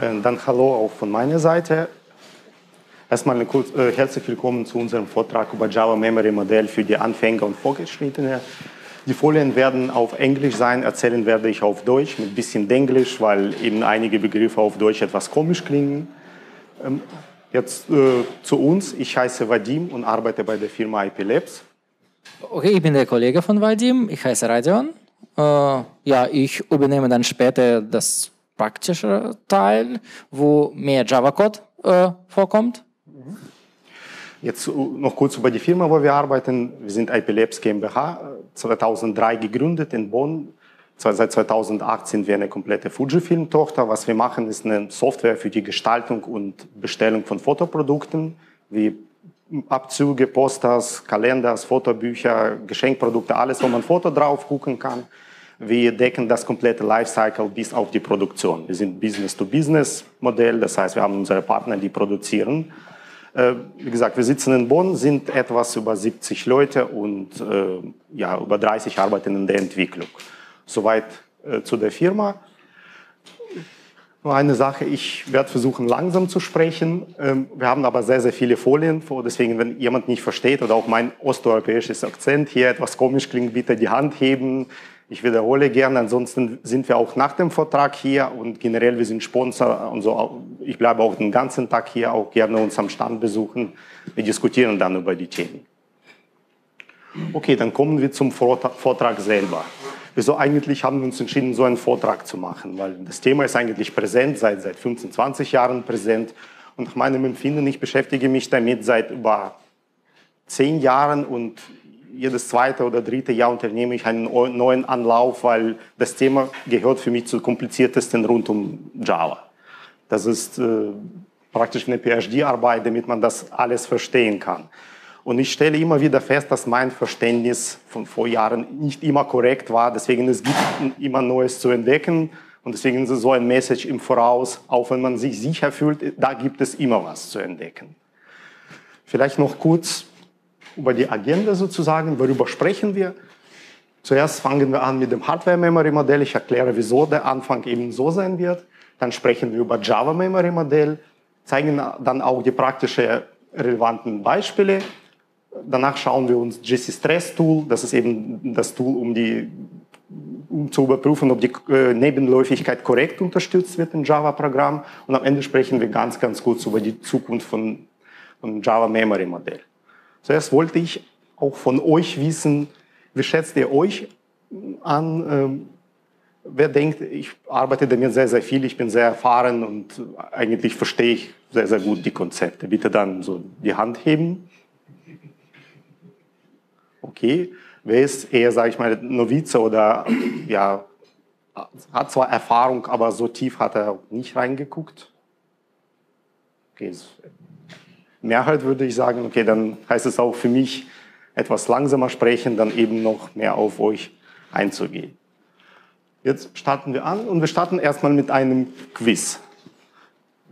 Äh, dann hallo auch von meiner Seite. Erstmal kurz, äh, herzlich willkommen zu unserem Vortrag über Java Memory Modell für die Anfänger und Vorgeschrittene. Die Folien werden auf Englisch sein, erzählen werde ich auf Deutsch mit ein bisschen Denglisch, weil eben einige Begriffe auf Deutsch etwas komisch klingen. Ähm, jetzt äh, zu uns. Ich heiße Vadim und arbeite bei der Firma IP Labs. Okay, ich bin der Kollege von Vadim. Ich heiße Radion. Äh, ja, ich übernehme dann später das praktische Teil, wo mehr Java-Code äh, vorkommt. Jetzt noch kurz über die Firma, wo wir arbeiten. Wir sind IP Labs GmbH, 2003 gegründet in Bonn. Seit 2008 sind wir eine komplette Fujifilm-Tochter. Was wir machen, ist eine Software für die Gestaltung und Bestellung von Fotoprodukten, wie Abzüge, Posters, Kalenders, Fotobücher, Geschenkprodukte, alles, wo man Foto drauf gucken kann. Wir decken das komplette Lifecycle bis auf die Produktion. Wir sind Business-to-Business-Modell, das heißt, wir haben unsere Partner, die produzieren. Äh, wie gesagt, wir sitzen in Bonn, sind etwas über 70 Leute und äh, ja, über 30 arbeiten in der Entwicklung. Soweit äh, zu der Firma. Nur eine Sache, ich werde versuchen, langsam zu sprechen. Ähm, wir haben aber sehr, sehr viele Folien vor. Deswegen, wenn jemand nicht versteht oder auch mein osteuropäisches Akzent hier etwas komisch klingt, bitte die Hand heben. Ich wiederhole gerne, ansonsten sind wir auch nach dem Vortrag hier und generell, wir sind Sponsor und so. Ich bleibe auch den ganzen Tag hier, auch gerne uns am Stand besuchen. Wir diskutieren dann über die Themen. Okay, dann kommen wir zum Vortrag selber. Wieso eigentlich haben wir uns entschieden, so einen Vortrag zu machen? Weil das Thema ist eigentlich präsent, seit, seit 15, 20 Jahren präsent. Und nach meinem Empfinden, ich beschäftige mich damit seit über zehn Jahren und jedes zweite oder dritte Jahr unternehme ich einen neuen Anlauf, weil das Thema gehört für mich zu kompliziertesten rund um Java. Das ist äh, praktisch eine PhD-Arbeit, damit man das alles verstehen kann. Und ich stelle immer wieder fest, dass mein Verständnis von vor Jahren nicht immer korrekt war. Deswegen es gibt immer Neues zu entdecken. Und deswegen ist es so ein Message im Voraus, auch wenn man sich sicher fühlt, da gibt es immer was zu entdecken. Vielleicht noch kurz über die Agenda sozusagen, worüber sprechen wir. Zuerst fangen wir an mit dem Hardware-Memory-Modell. Ich erkläre, wieso der Anfang eben so sein wird. Dann sprechen wir über Java-Memory-Modell, zeigen dann auch die praktischen relevanten Beispiele Danach schauen wir uns GC Stress Tool, das ist eben das Tool, um, die, um zu überprüfen, ob die äh, Nebenläufigkeit korrekt unterstützt wird im Java-Programm. Und am Ende sprechen wir ganz, ganz kurz über die Zukunft von, von Java Memory Modell. Zuerst wollte ich auch von euch wissen, wie schätzt ihr euch an? Ähm, wer denkt, ich arbeite damit sehr, sehr viel, ich bin sehr erfahren und eigentlich verstehe ich sehr, sehr gut die Konzepte. Bitte dann so die Hand heben okay. Wer ist eher, sage ich mal, Novize oder ja, hat zwar Erfahrung, aber so tief hat er nicht reingeguckt? Okay, Mehrheit würde ich sagen, okay, dann heißt es auch für mich, etwas langsamer sprechen, dann eben noch mehr auf euch einzugehen. Jetzt starten wir an und wir starten erstmal mit einem Quiz.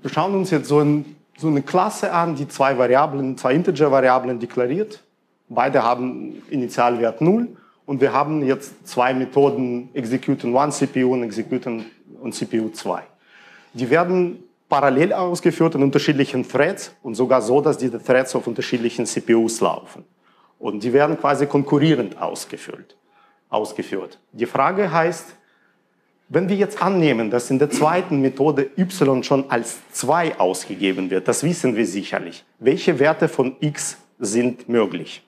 Wir schauen uns jetzt so, ein, so eine Klasse an, die zwei Variablen, zwei Integer-Variablen deklariert. Beide haben Initialwert 0 und wir haben jetzt zwei Methoden, Executing One CPU und Executing und CPU 2. Die werden parallel ausgeführt in unterschiedlichen Threads und sogar so, dass diese Threads auf unterschiedlichen CPUs laufen. Und die werden quasi konkurrierend ausgeführt. ausgeführt. Die Frage heißt, wenn wir jetzt annehmen, dass in der zweiten Methode y schon als 2 ausgegeben wird, das wissen wir sicherlich, welche Werte von x sind möglich?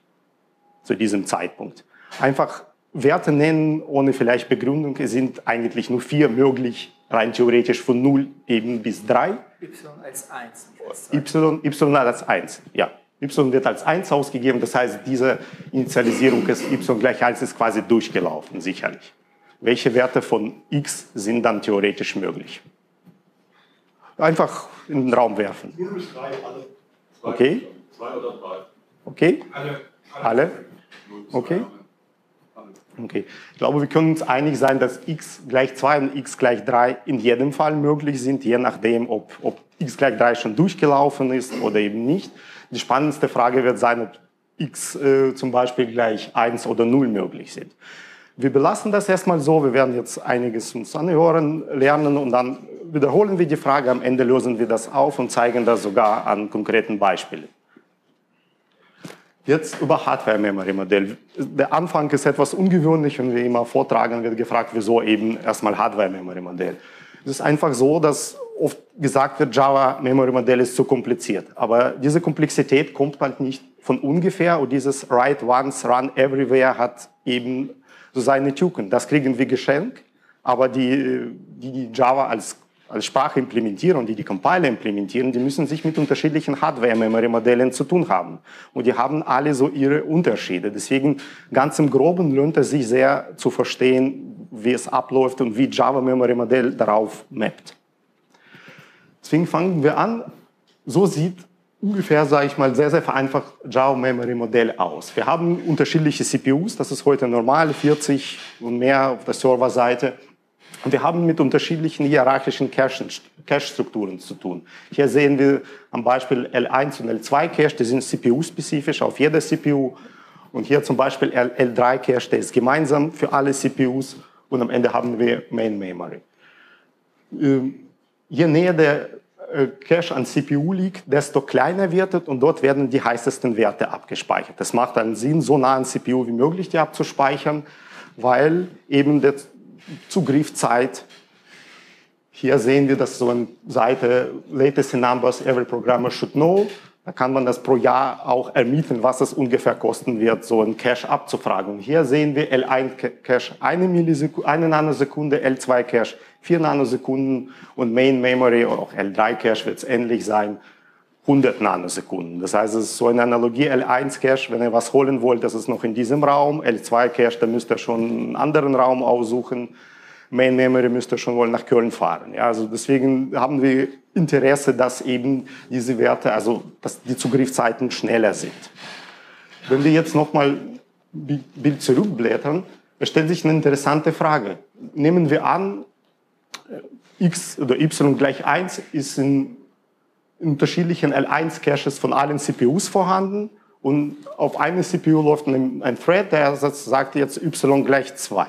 zu diesem Zeitpunkt. Einfach Werte nennen ohne vielleicht Begründung. Es sind eigentlich nur vier möglich, rein theoretisch von 0 eben bis 3. Y als 1. Y, y als 1, ja. Y wird als 1 ausgegeben, das heißt, diese Initialisierung ist y gleich 1 ist quasi durchgelaufen, sicherlich. Welche Werte von x sind dann theoretisch möglich? Einfach in den Raum werfen. 0 bis 3, alle. Okay. 2 oder 3. Okay. Alle. Alle. Okay? Okay. Ich glaube, wir können uns einig sein, dass x gleich 2 und x gleich 3 in jedem Fall möglich sind, je nachdem, ob, ob x gleich 3 schon durchgelaufen ist oder eben nicht. Die spannendste Frage wird sein, ob x äh, zum Beispiel gleich 1 oder 0 möglich sind. Wir belassen das erstmal so. Wir werden jetzt einiges uns anhören, lernen und dann wiederholen wir die Frage, am Ende lösen wir das auf und zeigen das sogar an konkreten Beispielen. Jetzt über Hardware-Memory-Modell. Der Anfang ist etwas ungewöhnlich und wie immer vortragen wird gefragt, wieso eben erstmal Hardware-Memory-Modell. Es ist einfach so, dass oft gesagt wird, Java-Memory-Modell ist zu kompliziert. Aber diese Komplexität kommt halt nicht von ungefähr und dieses Write Once, Run Everywhere hat eben so seine Tücken. Das kriegen wir geschenkt, aber die, die, Java als als Sprache implementieren und die die Compiler implementieren, die müssen sich mit unterschiedlichen Hardware-Memory-Modellen zu tun haben. Und die haben alle so ihre Unterschiede. Deswegen ganz im Groben lohnt es sich sehr zu verstehen, wie es abläuft und wie Java-Memory-Modell darauf mappt. Deswegen fangen wir an. So sieht ungefähr, sage ich mal, sehr, sehr vereinfacht Java-Memory-Modell aus. Wir haben unterschiedliche CPUs, das ist heute normal, 40 und mehr auf der Serverseite. Und wir haben mit unterschiedlichen hierarchischen Cache-Strukturen zu tun. Hier sehen wir am Beispiel L1 und L2 Cache, die sind CPU-spezifisch auf jeder CPU. Und hier zum Beispiel L3 Cache, der ist gemeinsam für alle CPUs. Und am Ende haben wir Main Memory. Ähm, je näher der äh, Cache an CPU liegt, desto kleiner wird es und dort werden die heißesten Werte abgespeichert. Das macht einen Sinn, so nah an CPU wie möglich die abzuspeichern, weil eben der Zugriffszeit. Hier sehen wir, dass so eine Seite Latest Numbers Every Programmer Should Know. Da kann man das pro Jahr auch ermitteln, was es ungefähr kosten wird, so ein Cache abzufragen. Hier sehen wir L1 Cache eine, eine Nanosekunde, L2 Cache vier Nanosekunden und Main Memory auch L3 Cache wird es ähnlich sein, 100 Nanosekunden. Das heißt, es ist so eine Analogie L1 Cache, wenn ihr was holen wollt, das ist noch in diesem Raum. L2 Cache, da müsst ihr schon einen anderen Raum aussuchen. Main Memory müsst ihr schon wohl nach Köln fahren. Ja, also deswegen haben wir Interesse, dass eben diese Werte, also dass die Zugriffszeiten schneller sind. Wenn wir jetzt nochmal Bild zurückblättern, stellt sich eine interessante Frage. Nehmen wir an, x oder y gleich 1 ist in unterschiedlichen L1-Caches von allen CPUs vorhanden und auf einer CPU läuft ein, ein Thread, der sagt jetzt y gleich 2.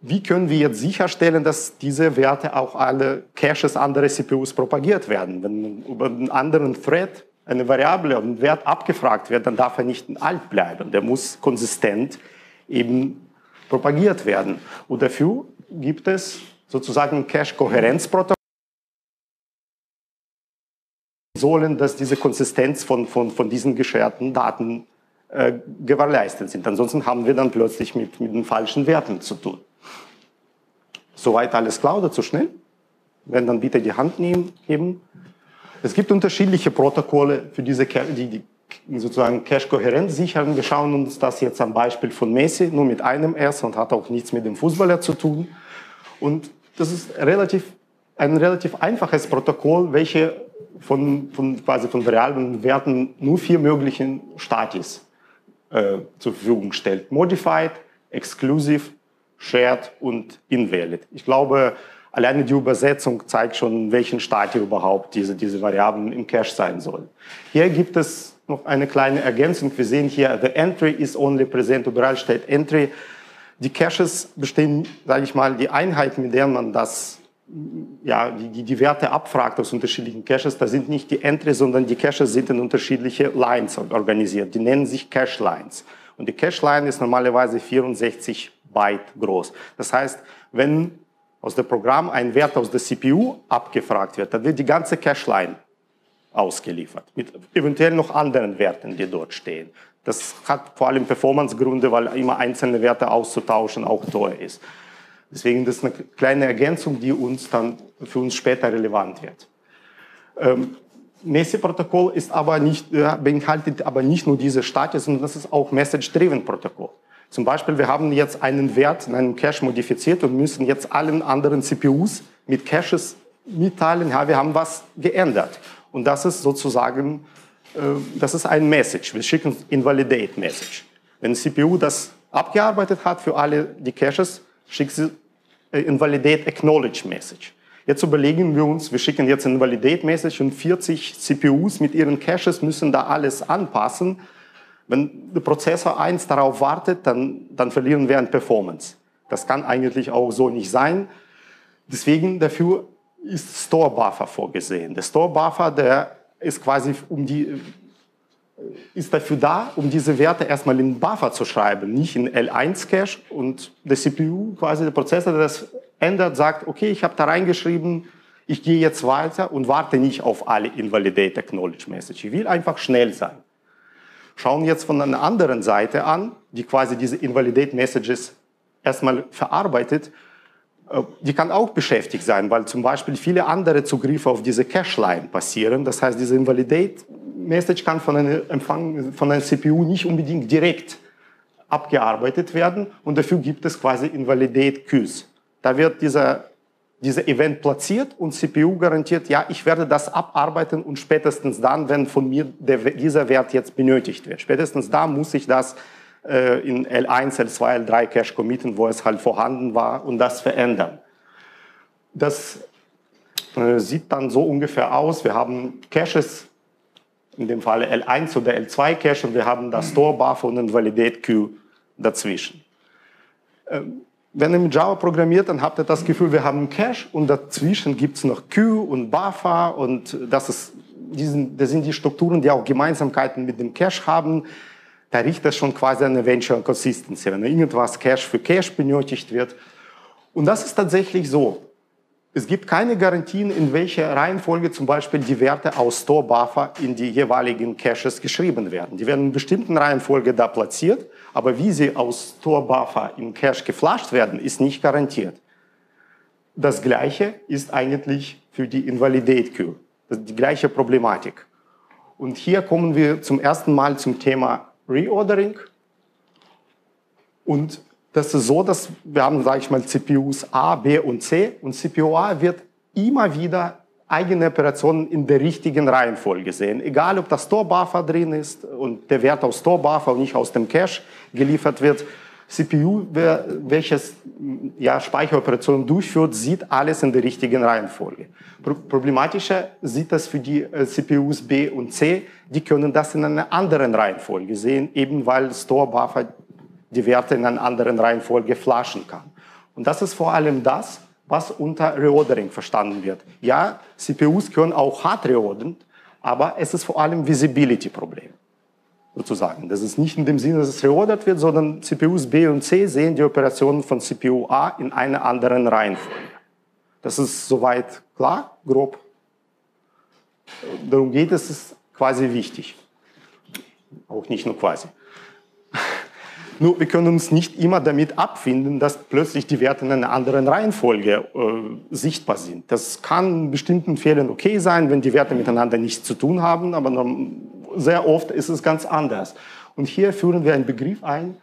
Wie können wir jetzt sicherstellen, dass diese Werte auch alle Caches anderer CPUs propagiert werden? Wenn über einen anderen Thread eine Variable und ein Wert abgefragt wird, dann darf er nicht alt bleiben. Der muss konsistent eben propagiert werden. Und dafür gibt es sozusagen ein Cache-Kohärenzprotokoll sollen, dass diese Konsistenz von, von, von diesen gescherten Daten äh, gewährleistet sind. Ansonsten haben wir dann plötzlich mit, mit den falschen Werten zu tun. Soweit alles klar oder zu schnell? Wenn dann bitte die Hand nehmen, heben. Es gibt unterschiedliche Protokolle für diese, die, die sozusagen Cache-Kohärenz sichern. Wir schauen uns das jetzt am Beispiel von Messi, nur mit einem S und hat auch nichts mit dem Fußballer zu tun. Und das ist relativ, ein relativ einfaches Protokoll, welche von, von, quasi von variablen Werten nur vier möglichen Statis äh, zur Verfügung stellt. Modified, Exclusive, Shared und Invalid. Ich glaube, alleine die Übersetzung zeigt schon, welchen Stati überhaupt diese, diese Variablen im Cache sein sollen. Hier gibt es noch eine kleine Ergänzung. Wir sehen hier, the entry is only present, überall steht Entry. Die Caches bestehen, sage ich mal, die Einheit, mit der man das ja, die, die Werte abfragt aus unterschiedlichen Caches, da sind nicht die Entries, sondern die Caches sind in unterschiedliche Lines organisiert. Die nennen sich Cache Lines. Und die Cache Line ist normalerweise 64 Byte groß. Das heißt, wenn aus dem Programm ein Wert aus der CPU abgefragt wird, dann wird die ganze Cache Line ausgeliefert. Mit eventuell noch anderen Werten, die dort stehen. Das hat vor allem Performancegründe, weil immer einzelne Werte auszutauschen auch teuer ist. Deswegen das ist eine kleine Ergänzung, die uns dann für uns später relevant wird. Ähm, Messi-Protokoll ist aber nicht, äh, beinhaltet aber nicht nur diese Status, sondern das ist auch Message-Driven-Protokoll. Zum Beispiel, wir haben jetzt einen Wert in einem Cache modifiziert und müssen jetzt allen anderen CPUs mit Caches mitteilen, ja, wir haben was geändert. Und das ist sozusagen, äh, das ist ein Message. Wir schicken Invalidate Message. Wenn CPU das abgearbeitet hat für alle die Caches, schickt sie Invalidate Acknowledge Message. Jetzt überlegen wir uns, wir schicken jetzt Invalidate Message und 40 CPUs mit ihren Caches müssen da alles anpassen. Wenn der Prozessor 1 darauf wartet, dann, dann verlieren wir an Performance. Das kann eigentlich auch so nicht sein. Deswegen dafür ist Store Buffer vorgesehen. Der Store Buffer, der ist quasi um die, ist dafür da, um diese Werte erstmal in Buffer zu schreiben, nicht in L1-Cache. Und der CPU, quasi der Prozessor, der das ändert, sagt, okay, ich habe da reingeschrieben, ich gehe jetzt weiter und warte nicht auf alle Invalidate Acknowledge Message. Ich will einfach schnell sein. Schauen jetzt von einer anderen Seite an, die quasi diese Invalidate Messages erstmal verarbeitet. Äh, die kann auch beschäftigt sein, weil zum Beispiel viele andere Zugriffe auf diese Cache-Line passieren. Das heißt, diese Invalidate-Message kann von einer, Empfang, von einer CPU nicht unbedingt direkt abgearbeitet werden und dafür gibt es quasi Invalidate-Queues. Da wird dieser, dieser Event platziert und CPU garantiert, ja, ich werde das abarbeiten und spätestens dann, wenn von mir der, dieser Wert jetzt benötigt wird, spätestens da muss ich das in L1, L2, L3 Cache committen, wo es halt vorhanden war und das verändern. Das äh, sieht dann so ungefähr aus. Wir haben Caches, in dem Falle L1 oder L2 Cache und wir haben das Store Buffer und ein Validate Queue dazwischen. Ähm, wenn ihr mit Java programmiert, dann habt ihr das Gefühl, wir haben einen Cache und dazwischen gibt es noch Queue und Buffer und das, ist, das sind die Strukturen, die auch Gemeinsamkeiten mit dem Cache haben. Da riecht das schon quasi eine Eventual Consistency, wenn irgendwas Cache für Cache benötigt wird. Und das ist tatsächlich so. Es gibt keine Garantien, in welcher Reihenfolge zum Beispiel die Werte aus Store Buffer in die jeweiligen Caches geschrieben werden. Die werden in bestimmten Reihenfolge da platziert, aber wie sie aus Store Buffer in Cache geflasht werden, ist nicht garantiert. Das Gleiche ist eigentlich für die Invalidate Queue. Das ist die gleiche Problematik. Und hier kommen wir zum ersten Mal zum Thema Reordering. Und das ist so, dass wir haben, sage ich mal, CPUs A, B und C und CPU A wird immer wieder eigene Operationen in der richtigen Reihenfolge sehen. Egal, ob das Store-Buffer drin ist und der Wert aus Store-Buffer und nicht aus dem Cache geliefert wird. CPU, welches ja, Speicheroperationen durchführt, sieht alles in der richtigen Reihenfolge. Problematischer sieht das für die äh, CPUs B und C, die können das in einer anderen Reihenfolge sehen, eben weil Store Buffer die Werte in einer anderen Reihenfolge flashen kann. Und das ist vor allem das, was unter Reordering verstanden wird. Ja, CPUs können auch hart reordern, aber es ist vor allem Visibility-Problem sozusagen. Das ist nicht in dem Sinne, dass es reordert wird, sondern CPUs B und C sehen die Operationen von CPU A in einer anderen Reihenfolge. Das ist soweit klar, grob. Darum geht es, ist quasi wichtig. Auch nicht nur quasi. Nur wir können uns nicht immer damit abfinden, dass plötzlich die Werte in einer anderen Reihenfolge äh, sichtbar sind. Das kann in bestimmten Fällen okay sein, wenn die Werte miteinander nichts zu tun haben, aber sehr oft ist es ganz anders. Und hier führen wir einen Begriff ein,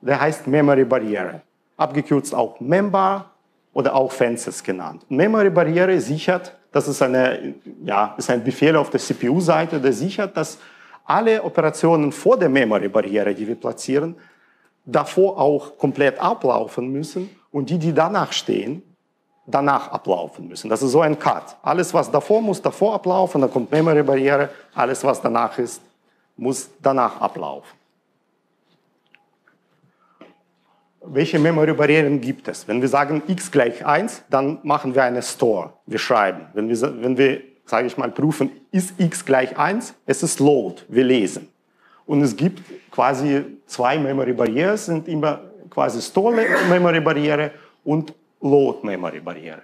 der heißt Memory Barriere. Abgekürzt auch Member oder auch Fences genannt. Memory Barriere sichert, das ist, eine, ja, ist ein Befehl auf der CPU-Seite, der sichert, dass alle Operationen vor der Memory Barriere, die wir platzieren, davor auch komplett ablaufen müssen und die, die danach stehen, danach ablaufen müssen. Das ist so ein Cut. Alles, was davor muss, davor ablaufen, dann kommt Memory-Barriere. Alles, was danach ist, muss danach ablaufen. Welche Memory-Barrieren gibt es? Wenn wir sagen x gleich 1, dann machen wir eine Store. Wir schreiben. Wenn wir, wenn wir sage ich mal, prüfen, ist x gleich 1, es ist Load, wir lesen. Und es gibt quasi zwei Memory-Barrieren, sind immer quasi Store-Memory-Barriere und Load-Memory-Barriere.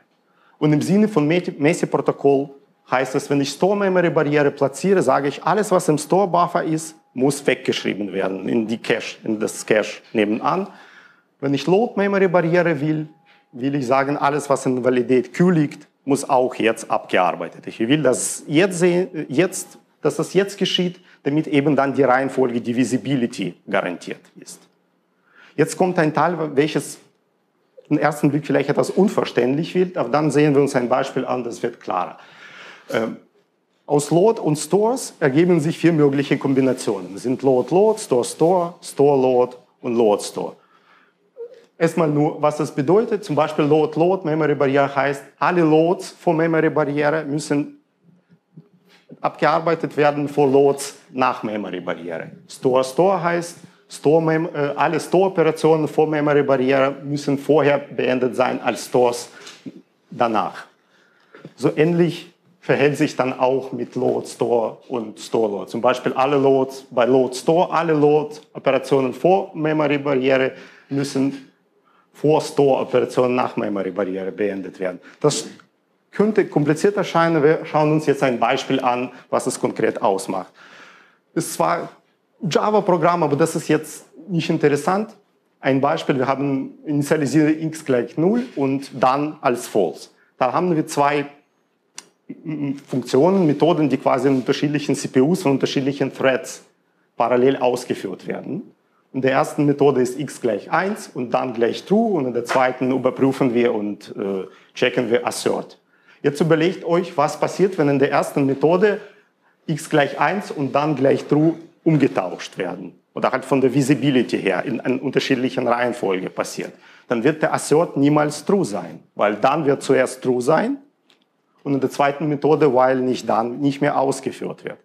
Und im Sinne von Messi-Protokoll heißt es, wenn ich Store-Memory-Barriere platziere, sage ich, alles, was im Store-Buffer ist, muss weggeschrieben werden in die Cache, in das Cache nebenan. Wenn ich Load-Memory-Barriere will, will ich sagen, alles, was in Validate Q liegt, muss auch jetzt abgearbeitet. Ich will das jetzt jetzt, dass das jetzt geschieht, damit eben dann die Reihenfolge, die Visibility garantiert ist. Jetzt kommt ein Teil, welches den ersten Blick vielleicht etwas unverständlich wird, aber dann sehen wir uns ein Beispiel an, das wird klarer. Ähm, aus Load und Stores ergeben sich vier mögliche Kombinationen. Das sind Load Load, Store Store, Store Load und Load Store. Erstmal nur, was das bedeutet. Zum Beispiel Load Load Memory Barriere heißt, alle Loads von Memory Barriere müssen abgearbeitet werden vor Loads nach Memory Barriere. Store Store heißt, Store, äh, alle Store-Operationen vor Memory-Barriere müssen vorher beendet sein als Stores danach. So ähnlich verhält sich dann auch mit Load Store und Store Load. Zum Beispiel alle Loads bei Load Store, alle Load Operationen vor Memory Barriere müssen vor Store Operationen nach Memory Barriere beendet werden. Das könnte kompliziert erscheinen. Wir schauen uns jetzt ein Beispiel an, was es konkret ausmacht. Ist zwar Java-Programm, aber das ist jetzt nicht interessant. Ein Beispiel, wir haben initialisiere x gleich 0 und dann als false. Da haben wir zwei Funktionen, Methoden, die quasi in unterschiedlichen CPUs und unterschiedlichen Threads parallel ausgeführt werden. In der ersten Methode ist x gleich 1 und dann gleich true und in der zweiten überprüfen wir und äh, checken wir assert. Jetzt überlegt euch, was passiert, wenn in der ersten Methode x gleich 1 und dann gleich true umgetauscht werden. Oder halt von der Visibility her in einer unterschiedlichen Reihenfolge passiert. Dann wird der Assert niemals true sein, weil dann wird zuerst true sein und in der zweiten Methode while nicht dann nicht mehr ausgeführt wird.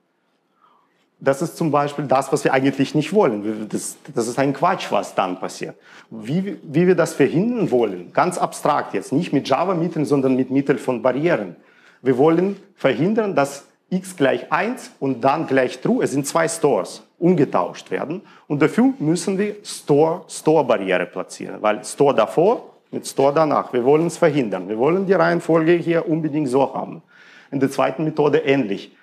Das ist zum Beispiel das, was wir eigentlich nicht wollen. Das, das ist ein Quatsch, was dann passiert. Wie, wie wir das verhindern wollen, ganz abstrakt jetzt, nicht mit Java-Mitteln, sondern mit Mitteln von Barrieren. Wir wollen verhindern, dass x gleich 1 und dann gleich true, es sind zwei Stores, umgetauscht werden. Und dafür müssen wir Store-Store-Barriere platzieren, weil Store davor mit Store danach. Wir wollen es verhindern. Wir wollen die Reihenfolge hier unbedingt so haben. In der zweiten Methode ähnlich.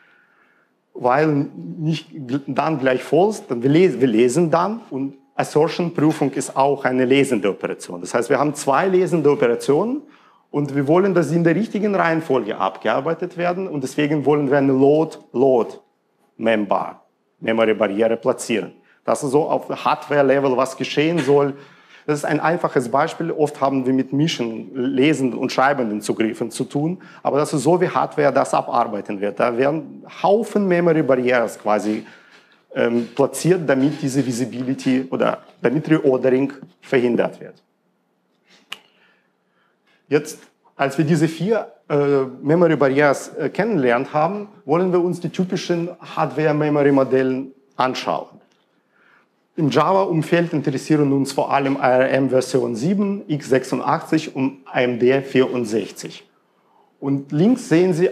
Weil nicht dann gleich false, wir, lesen, wir lesen dann und Assertion-Prüfung ist auch eine lesende Operation. Das heißt, wir haben zwei lesende Operationen und wir wollen, dass sie in der richtigen Reihenfolge abgearbeitet werden und deswegen wollen wir eine Load-Load-Membar, Memory-Barriere platzieren. Das ist so auf Hardware-Level, was geschehen soll. Das ist ein einfaches Beispiel. Oft haben wir mit Mischen, Lesenden und Schreibenden Zugriffen zu tun. Aber das ist so, wie Hardware das abarbeiten wird. Da werden Haufen Memory Barriers quasi ähm, platziert, damit diese Visibility oder damit Reordering verhindert wird. Jetzt, als wir diese vier äh, Memory Barriers äh, kennengelernt haben, wollen wir uns die typischen Hardware Memory Modellen anschauen. Im Java-Umfeld interessieren uns vor allem ARM Version 7, x86 und AMD 64. Und links sehen Sie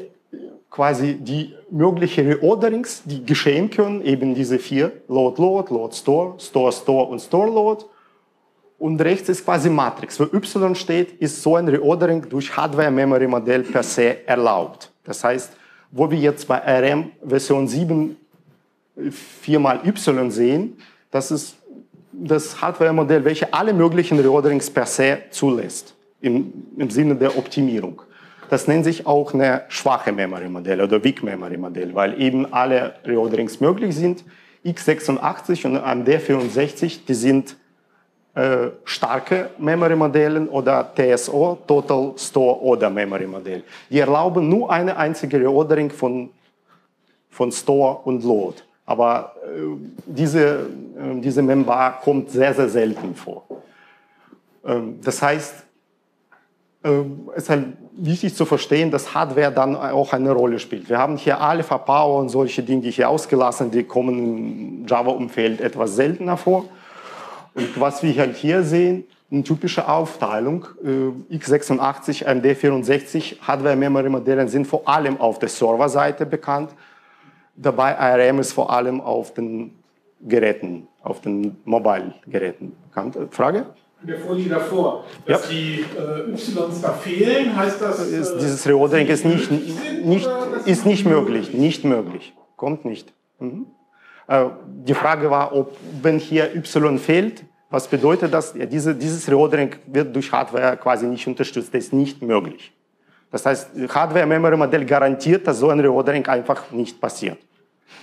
quasi die möglichen Reorderings, die geschehen können, eben diese vier, Load, Load, Load, Store, Store, Store und Store, Load. Und rechts ist quasi Matrix. Wo Y steht, ist so ein Reordering durch Hardware-Memory-Modell per se erlaubt. Das heißt, wo wir jetzt bei ARM Version 7 4 mal Y sehen, das ist das Hardware-Modell, welche alle möglichen Reorderings per se zulässt, im, im Sinne der Optimierung. Das nennt sich auch eine schwache Memory-Modell oder Weak Memory-Modell, weil eben alle Reorderings möglich sind. x86 und AMD64, die sind starke Memory-Modelle oder TSO, Total Store Order Memory-Modell. Die erlauben nur eine einzige Reordering von, von Store und Load. Aber äh, diese, äh, diese Member kommt sehr, sehr selten vor. Ähm, das heißt, äh, es ist halt wichtig zu verstehen, dass Hardware dann auch eine Rolle spielt. Wir haben hier Alpha Power und solche Dinge hier ausgelassen, die kommen im Java-Umfeld etwas seltener vor. Und was wir halt hier sehen, eine typische Aufteilung, äh, x86, AMD64, Hardware-Memory-Modelle sind vor allem auf der Serverseite bekannt Dabei ARM ist vor allem auf den Geräten, auf den Mobile-Geräten bekannt. Äh, Frage? In der Folie davor, dass ja. die äh, Ys da fehlen, heißt das. Ist, äh, dieses Reordering ist nicht, nicht, ist nicht möglich, nicht möglich, kommt nicht. Mhm. Äh, die Frage war, ob, wenn hier Y fehlt, was bedeutet das? Ja, diese, dieses Reordering wird durch Hardware quasi nicht unterstützt, das ist nicht möglich. Das heißt, Hardware-Memory-Modell garantiert, dass so ein Reordering einfach nicht passiert.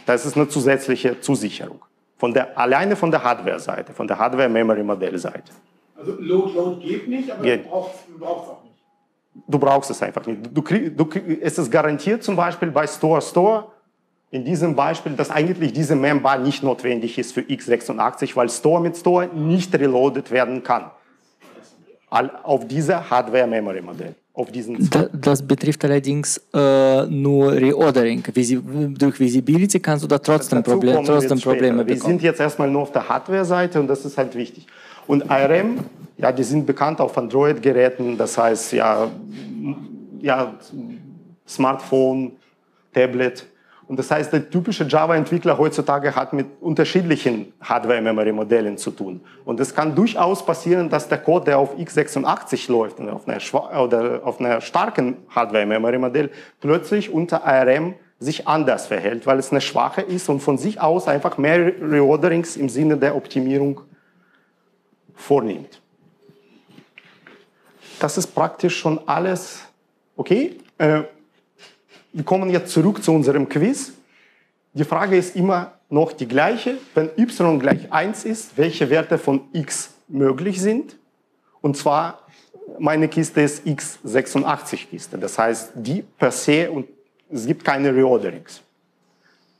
Das ist eine zusätzliche Zusicherung. Von der, alleine von der Hardware-Seite, von der Hardware-Memory-Modell-Seite. Also Load, Load geht nicht, aber geht. du brauchst es auch nicht. Du brauchst es einfach nicht. Du, du, es ist garantiert zum Beispiel bei Store Store, in diesem Beispiel, dass eigentlich diese Member nicht notwendig ist für x86, weil Store mit Store nicht reloaded werden kann. Auf dieser Hardware-Memory-Modell auf diesen da, Das betrifft allerdings äh, nur Reordering. Visi durch Visibility kannst du da trotzdem, Problem, trotzdem Probleme bekommen. Wir sind jetzt erstmal nur auf der Hardware-Seite und das ist halt wichtig. Und ARM, ja, die sind bekannt auf Android-Geräten, das heißt, ja, ja, Smartphone, Tablet. Und das heißt, der typische Java-Entwickler heutzutage hat mit unterschiedlichen Hardware-Memory-Modellen zu tun. Und es kann durchaus passieren, dass der Code, der auf x86 läuft auf einer, oder auf einer starken Hardware-Memory-Modell, plötzlich unter ARM sich anders verhält, weil es eine schwache ist und von sich aus einfach mehr Reorderings im Sinne der Optimierung vornimmt. Das ist praktisch schon alles okay. Äh, wir kommen jetzt zurück zu unserem Quiz. Die Frage ist immer noch die gleiche. Wenn y gleich 1 ist, welche Werte von x möglich sind? Und zwar, meine Kiste ist x86-Kiste. Das heißt, die per se und es gibt keine Reorderings.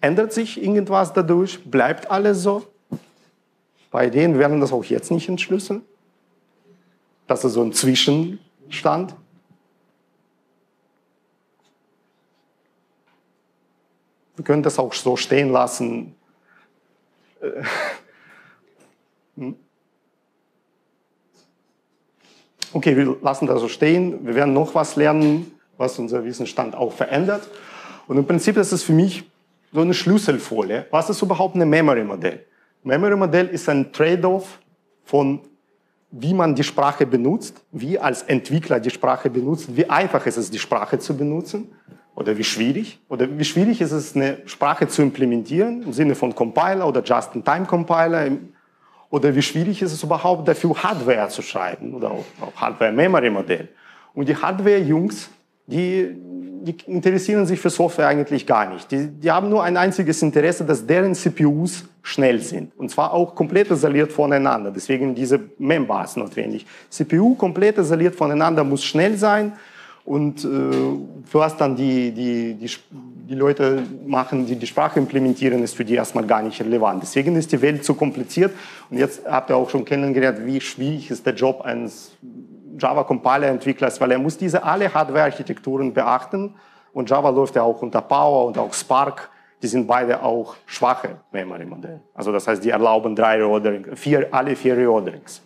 Ändert sich irgendwas dadurch? Bleibt alles so? Bei denen werden das auch jetzt nicht entschlüsseln. Das ist so ein Zwischenstand. Wir können das auch so stehen lassen. Äh, hm? Okay, wir lassen das so stehen. Wir werden noch was lernen, was unser Wissensstand auch verändert. Und im Prinzip ist es für mich so eine Schlüsselfolie. Was ist überhaupt ein Memory-Modell? Memory-Modell ist ein Trade-off von wie man die Sprache benutzt, wie als Entwickler die Sprache benutzt, wie einfach ist es, die Sprache zu benutzen oder wie schwierig? Oder wie schwierig ist es, eine Sprache zu implementieren im Sinne von Compiler oder Just-in-Time-Compiler? Oder wie schwierig ist es überhaupt dafür, Hardware zu schreiben oder auch Hardware-Memory-Modell? Und die Hardware-Jungs, die, die, interessieren sich für Software eigentlich gar nicht. Die, die haben nur ein einziges Interesse, dass deren CPUs schnell sind. Und zwar auch komplett isoliert voneinander. Deswegen diese Membars notwendig. CPU komplett isoliert voneinander muss schnell sein und äh, was dann die, die, die, die Leute machen, die die Sprache implementieren, ist für die erstmal gar nicht relevant. Deswegen ist die Welt zu kompliziert. Und jetzt habt ihr auch schon kennengelernt, wie schwierig ist der Job eines Java-Compiler-Entwicklers, weil er muss diese alle Hardware-Architekturen beachten. Und Java läuft ja auch unter Power und auch Spark. Die sind beide auch schwache Memory-Modelle. Also das heißt, die erlauben drei Reordering, vier, alle vier Reorderings.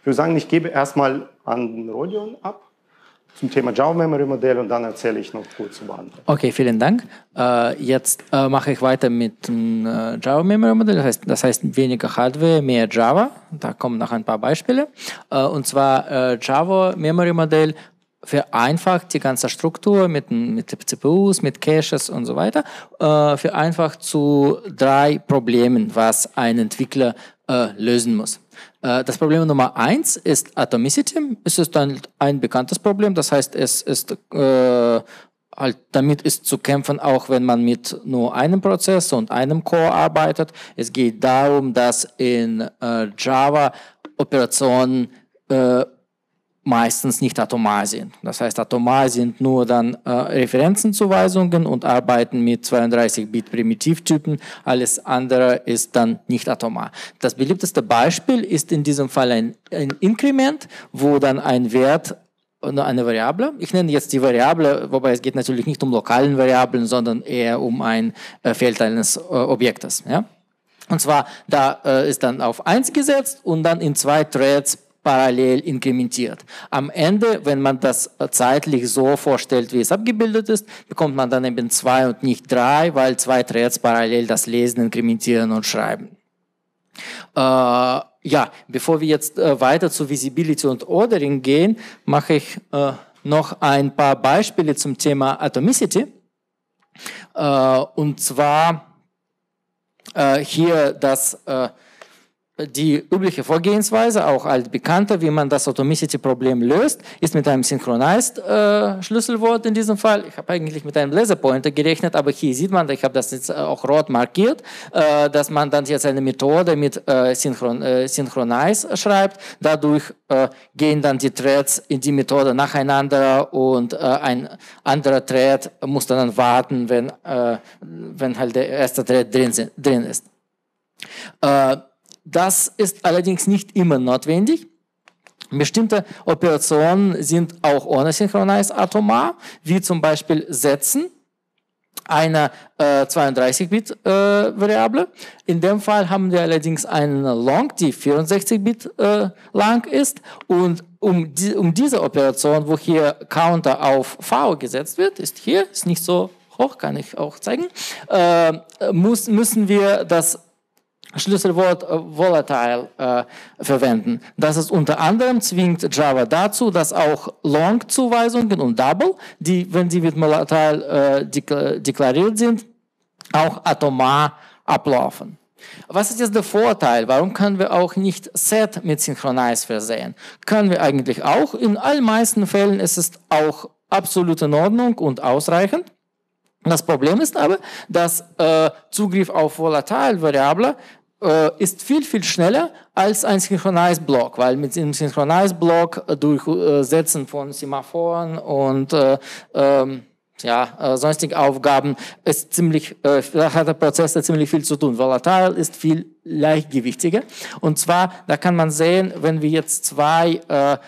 Ich würde sagen, ich gebe erstmal an Rodion ab zum Thema Java Memory Modell und dann erzähle ich noch kurz über andere. Okay, vielen Dank. Äh, jetzt äh, mache ich weiter mit dem äh, Java Memory Modell. Das heißt, das heißt weniger Hardware, mehr Java. Da kommen noch ein paar Beispiele. Äh, und zwar äh, Java Memory Modell vereinfacht die ganze Struktur mit, mit CPUs, mit Caches und so weiter, äh, vereinfacht zu drei Problemen, was ein Entwickler lösen muss. Äh, das Problem Nummer eins ist Atomicity. Es ist ein, ein bekanntes Problem. Das heißt, es ist äh, halt damit ist zu kämpfen, auch wenn man mit nur einem Prozess und einem Core arbeitet. Es geht darum, dass in äh, Java Operationen äh, meistens nicht atomar sind. Das heißt, atomar sind nur dann äh, Referenzenzuweisungen und arbeiten mit 32-Bit-Primitivtypen. Alles andere ist dann nicht atomar. Das beliebteste Beispiel ist in diesem Fall ein, ein Inkrement, wo dann ein Wert eine Variable. Ich nenne jetzt die Variable, wobei es geht natürlich nicht um lokalen Variablen, sondern eher um ein äh, Feld eines äh, Objektes. Ja? Und zwar, da äh, ist dann auf 1 gesetzt und dann in zwei Threads parallel inkrementiert. Am Ende, wenn man das zeitlich so vorstellt, wie es abgebildet ist, bekommt man dann eben zwei und nicht drei, weil zwei Threads parallel das Lesen, Inkrementieren und Schreiben. Äh, ja, bevor wir jetzt äh, weiter zu Visibility und Ordering gehen, mache ich äh, noch ein paar Beispiele zum Thema Atomicity. Äh, und zwar äh, hier das äh, die übliche Vorgehensweise, auch altbekannter, wie man das Atomicity-Problem löst, ist mit einem Synchronized äh, in diesem Fall. Ich habe eigentlich mit einem Laserpointer gerechnet, aber hier sieht man, ich habe das jetzt auch rot markiert, äh, dass man dann jetzt eine Methode mit äh, Synchron, äh, Synchronize schreibt. Dadurch äh, gehen dann die Threads in die Methode nacheinander und äh, ein anderer Thread muss dann warten, wenn, äh, wenn halt der erste Thread drin, drin ist. Das ist allerdings nicht immer notwendig. Bestimmte Operationen sind auch ohne Synchronize atomar, wie zum Beispiel Setzen. eine äh, 32-Bit-Variable. Äh, In dem Fall haben wir allerdings eine Long, die 64-Bit äh, lang ist. Und um, die, um diese Operation, wo hier Counter auf V gesetzt wird, ist hier, ist nicht so hoch, kann ich auch zeigen, äh, muss, müssen wir das Schlüsselwort äh, volatile äh, verwenden. Das ist unter anderem zwingt Java dazu, dass auch Long-Zuweisungen und Double, die, wenn sie mit volatile äh, deklariert sind, auch atomar ablaufen. Was ist jetzt der Vorteil? Warum können wir auch nicht Set mit Synchronize versehen? Können wir eigentlich auch. In allermeisten Fällen ist es auch absolut in Ordnung und ausreichend. Das Problem ist aber, dass äh, Zugriff auf volatile Variable ist viel, viel schneller als ein Synchronize-Block, weil mit dem Synchronize-Block durch äh, Setzen von Semaphoren und äh, ähm, ja, äh, sonstigen Aufgaben ist ziemlich, äh, hat der Prozess da ziemlich viel zu tun. Volatile ist viel leichtgewichtiger. Und zwar, da kann man sehen, wenn wir jetzt zwei äh, äh,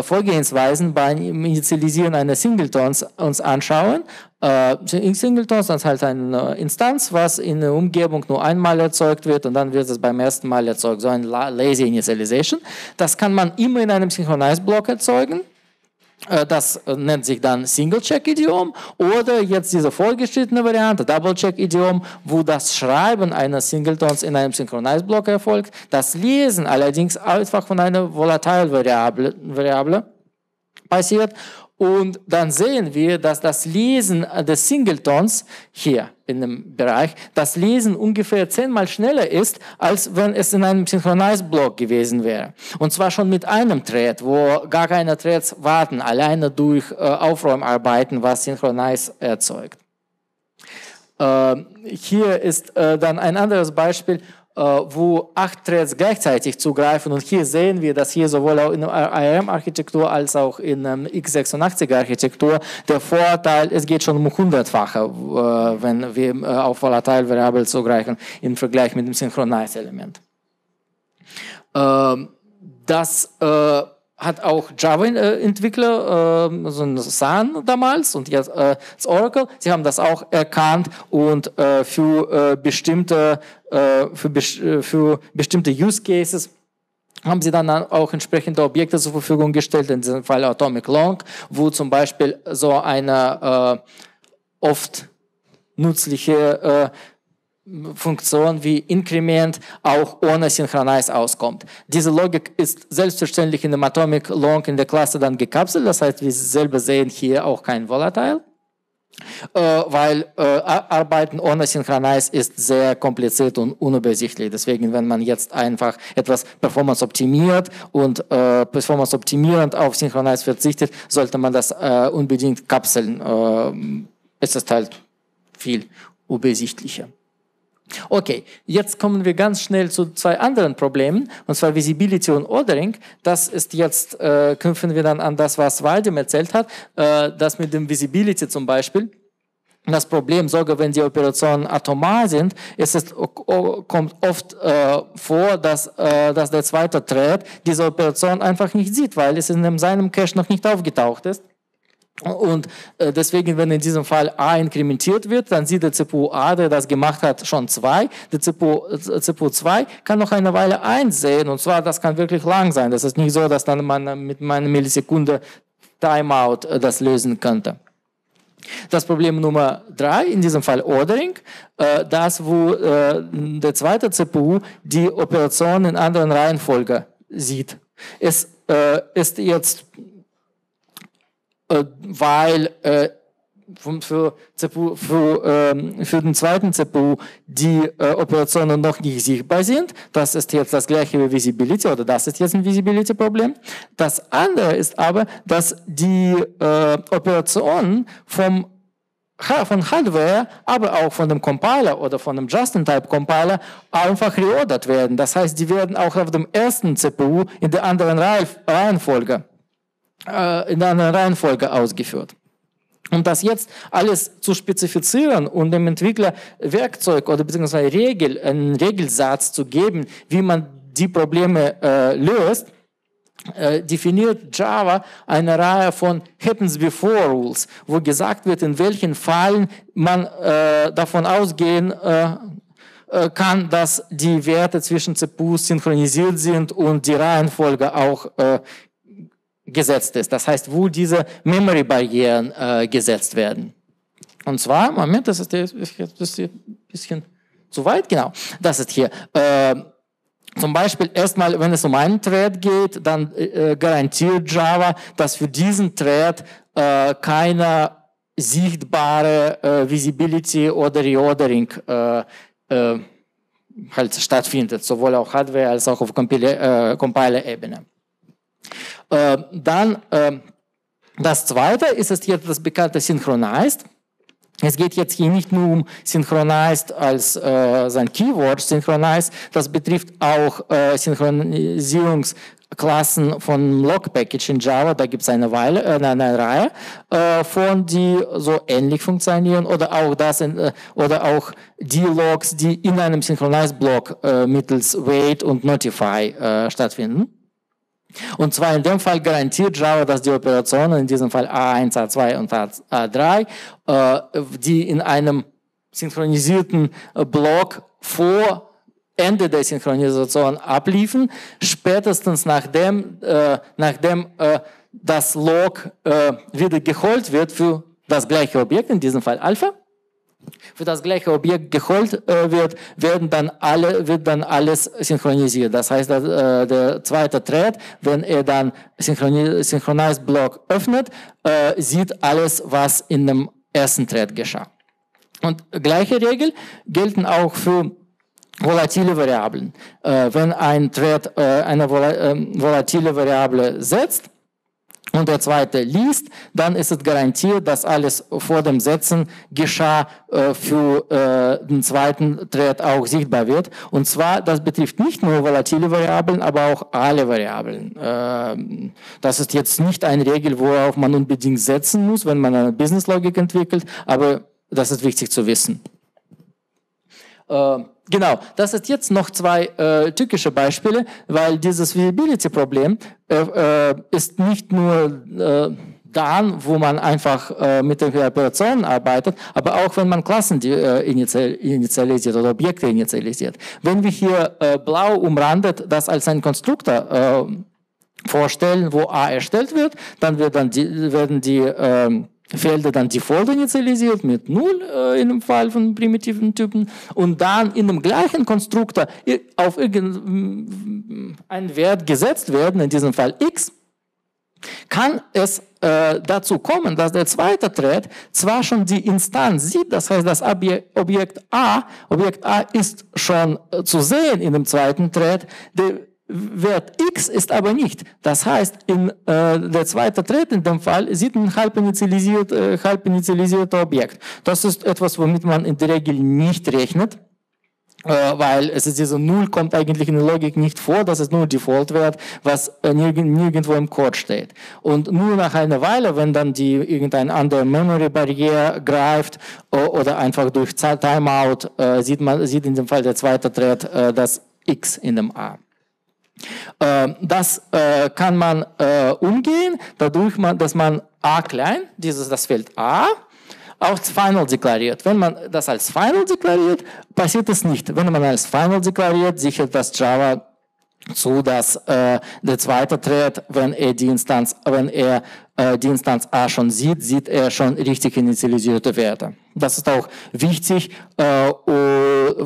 Vorgehensweisen beim Initialisieren eines Singletons uns anschauen. Äh, Singletons ist halt eine Instanz, was in der Umgebung nur einmal erzeugt wird und dann wird es beim ersten Mal erzeugt, so ein Lazy Initialization. Das kann man immer in einem Synchronized-Block erzeugen. Äh, das nennt sich dann Single-Check-Idiom oder jetzt diese vorgeschrittene Variante, Double-Check-Idiom, wo das Schreiben eines Singletons in einem Synchronized-Block erfolgt, das Lesen allerdings einfach von einer Volatile-Variable Variable passiert und dann sehen wir, dass das Lesen des Singletons hier in dem Bereich, das Lesen ungefähr zehnmal schneller ist, als wenn es in einem Synchronized-Block gewesen wäre. Und zwar schon mit einem Thread, wo gar keine Threads warten, alleine durch äh, Aufräumarbeiten, was Synchronize erzeugt. Äh, hier ist äh, dann ein anderes Beispiel, wo acht Threads gleichzeitig zugreifen. Und hier sehen wir, dass hier sowohl in der ARM-Architektur als auch in der x86-Architektur der Vorteil, es geht schon um hundertfache, äh, wenn wir äh, auf Volatile Variable zugreifen im Vergleich mit dem Synchronize-Element. Ähm, das hat auch Java-Entwickler, äh, so ein SAN damals und jetzt äh, das Oracle, sie haben das auch erkannt und äh, für äh, bestimmte äh, für, äh, für bestimmte Use Cases haben sie dann auch entsprechende Objekte zur Verfügung gestellt, in diesem Fall Atomic Long, wo zum Beispiel so eine äh, oft nützliche äh, Funktion wie Inkrement auch ohne Synchronize auskommt. Diese Logik ist selbstverständlich in dem Atomic Long in der Klasse dann gekapselt, das heißt, wir selber sehen hier auch kein Volatile. Äh, weil äh, Arbeiten ohne Synchronize ist sehr kompliziert und unübersichtlich. Deswegen, wenn man jetzt einfach etwas Performance optimiert und äh, Performance optimierend auf Synchronize verzichtet, sollte man das äh, unbedingt kapseln. Äh, es ist halt viel übersichtlicher. Okay, jetzt kommen wir ganz schnell zu zwei anderen Problemen, und zwar Visibility und Ordering. Das ist jetzt, äh, knüpfen wir dann an das, was Waldem erzählt hat, äh, das mit dem Visibility zum Beispiel. Das Problem, sogar wenn die Operationen atomar sind, ist es, kommt oft äh, vor, dass, äh, dass der zweite Thread diese Operation einfach nicht sieht, weil es in seinem Cache noch nicht aufgetaucht ist. Und äh, deswegen, wenn in diesem Fall A inkrementiert wird, dann sieht der CPU A, der das gemacht hat, schon 2. Der CPU, äh, CPU 2 kann noch eine Weile 1 sehen. Und zwar, das kann wirklich lang sein. Das ist nicht so, dass dann man mit meiner Millisekunde Timeout äh, das lösen könnte. Das Problem Nummer 3, in diesem Fall Ordering, das, wo der zweite CPU die Operation in anderen Reihenfolge sieht. Es ist jetzt weil äh, für, CPU, für, ähm, für den zweiten CPU die äh, Operationen noch nicht sichtbar sind. Das ist jetzt das gleiche wie Visibility oder das ist jetzt ein Visibility-Problem. Das andere ist aber, dass die äh, Operationen vom von Hardware, aber auch von dem Compiler oder von dem Just-in-Type-Compiler einfach reordert werden. Das heißt, die werden auch auf dem ersten CPU in der anderen Reihenfolge äh, in einer Reihenfolge ausgeführt. Um das jetzt alles zu spezifizieren und dem Entwickler Werkzeug oder beziehungsweise Regel, einen Regelsatz zu geben, wie man die Probleme äh, löst, äh, definiert Java eine Reihe von Happens Before Rules, wo gesagt wird, in welchen Fällen man äh, davon ausgehen äh, äh, kann, dass die Werte zwischen CPUs synchronisiert sind und die Reihenfolge auch äh, gesetzt ist. Das heißt, wo diese Memory-Barrieren äh, gesetzt werden. Und zwar, Moment, das ist, ist ein bisschen zu weit, genau. Das ist hier. Äh, zum Beispiel erstmal, wenn es um einen Thread geht, dann äh, garantiert Java, dass für diesen Thread äh, keine sichtbare äh, Visibility oder Reordering äh, äh, halt stattfindet, sowohl auf Hardware als auch auf äh, Compiler-Ebene. Äh, dann äh, das zweite ist es jetzt das bekannte Synchronized. Es geht jetzt hier nicht nur um Synchronized als äh, sein Keyword, Synchronized, das betrifft auch äh, Synchronisierungsklassen von Log-Package in Java, da gibt es eine, äh, eine Reihe äh, von, die so ähnlich funktionieren oder auch das in, äh, oder auch die Logs, die in einem Synchronized-Block äh, mittels Wait und Notify äh, stattfinden. Und zwar in dem Fall garantiert Java, dass die Operationen, in diesem Fall A1, A2 und A3, äh, die in einem synchronisierten äh, Block vor Ende der Synchronisation abliefen, spätestens nachdem, äh, nachdem äh, das Log äh, wieder geholt wird für das gleiche Objekt, in diesem Fall Alpha, für das gleiche Objekt geholt äh, wird, werden dann alle, wird dann alles synchronisiert. Das heißt, dass, äh, der zweite Thread, wenn er dann Synchronized Block öffnet, äh, sieht alles, was in dem ersten Thread geschah. Und gleiche Regel gelten auch für volatile Variablen. Äh, wenn ein Thread äh, eine ähm, volatile Variable setzt, und der zweite liest, dann ist es garantiert, dass alles vor dem Setzen geschah äh, für äh, den zweiten Thread auch sichtbar wird. Und zwar, das betrifft nicht nur volatile Variablen, aber auch alle Variablen. Äh, das ist jetzt nicht eine Regel, worauf man unbedingt setzen muss, wenn man eine Business-Logik entwickelt, aber das ist wichtig zu wissen. Äh, Genau, das ist jetzt noch zwei äh, tückische Beispiele, weil dieses Visibility-Problem äh, äh, ist nicht nur äh, dann, wo man einfach äh, mit den Operationen arbeitet, aber auch wenn man Klassen die, äh, initialisiert oder Objekte initialisiert. Wenn wir hier äh, blau umrandet das als ein Konstruktor äh, vorstellen, wo A erstellt wird, dann, wird dann die, werden die äh, Felder dann default initialisiert mit 0 äh, in dem Fall von primitiven Typen und dann in dem gleichen Konstruktor auf irgendeinen Wert gesetzt werden, in diesem Fall x, kann es äh, dazu kommen, dass der zweite Thread zwar schon die Instanz sieht, das heißt, das Objekt A, Objekt A ist schon äh, zu sehen in dem zweiten Thread, der Wert x ist aber nicht. Das heißt, in äh, der zweite Thread in dem Fall sieht ein halb, initialisiert, äh, halb initialisiertes Objekt. Das ist etwas, womit man in der Regel nicht rechnet, äh, weil es ist diese Null kommt eigentlich in der Logik nicht vor, das ist nur Default-Wert, was äh, nirgend, nirgendwo im Code steht. Und nur nach einer Weile, wenn dann die irgendeine andere Memory-Barriere greift oder einfach durch Timeout, äh, sieht man sieht in dem Fall der zweite Thread äh, das x in dem A. Ähm, das äh, kann man äh, umgehen, dadurch, dass man a klein, dieses das Feld a, als Final deklariert. Wenn man das als Final deklariert, passiert es nicht. Wenn man als Final deklariert, sichert das Java zu, dass äh, der zweite Thread, wenn er die Instanz, wenn er äh, die Instanz A schon sieht, sieht er schon richtig initialisierte Werte. Das ist auch wichtig äh,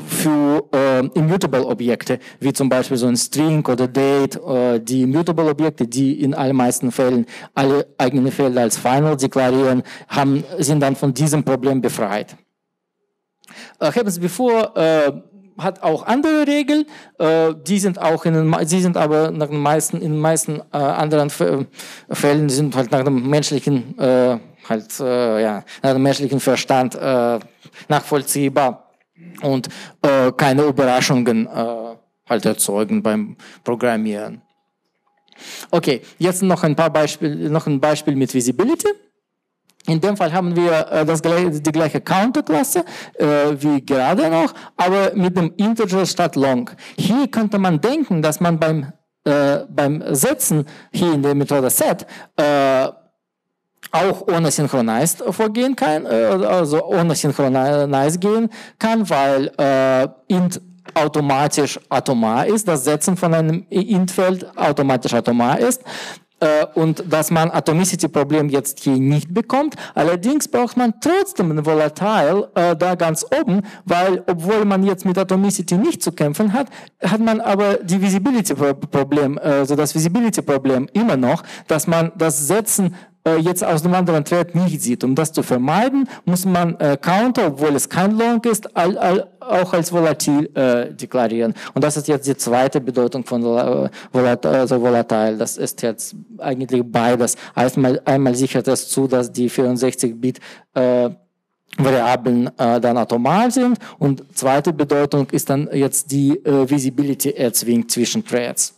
für äh, immutable Objekte, wie zum Beispiel so ein String oder Date. Die immutable Objekte, die in allermeisten Fällen alle eigenen Felder als Final deklarieren, haben, sind dann von diesem Problem befreit. Äh, Happens before äh, hat auch andere Regeln, äh, die sind auch in den, sie sind aber nach den meisten, in den meisten äh, anderen Fällen sind halt nach dem menschlichen, äh, halt, äh, ja, nach dem menschlichen Verstand äh, nachvollziehbar und äh, keine Überraschungen äh, halt erzeugen beim Programmieren. Okay, jetzt noch ein paar Beispiele, noch ein Beispiel mit Visibility. In dem Fall haben wir äh, das die gleiche Counter-Klasse äh, wie gerade noch, aber mit dem Integer statt Long. Hier könnte man denken, dass man beim äh, beim Setzen hier in der Methode set äh, auch ohne Synchronized vorgehen kann, äh, also ohne Synchronized gehen kann, weil int automatisch atomar ist, das Setzen von einem int-Feld automatisch atomar ist und dass man Atomicity-Problem jetzt hier nicht bekommt. Allerdings braucht man trotzdem ein Volatile äh, da ganz oben, weil obwohl man jetzt mit Atomicity nicht zu kämpfen hat, hat man aber die Visibility-Problem, also das Visibility-Problem immer noch, dass man das Setzen äh, jetzt aus dem anderen Thread nicht sieht. Um das zu vermeiden, muss man äh, Counter, obwohl es kein Long ist, all, all, auch als volatil äh, deklarieren. Und das ist jetzt die zweite Bedeutung von äh, volat also volatil. Das ist jetzt eigentlich beides. Einmal, einmal sichert es zu, dass die 64-Bit äh, Variablen äh, dann atomar sind und zweite Bedeutung ist dann jetzt die äh, Visibility erzwingt zwischen Threads.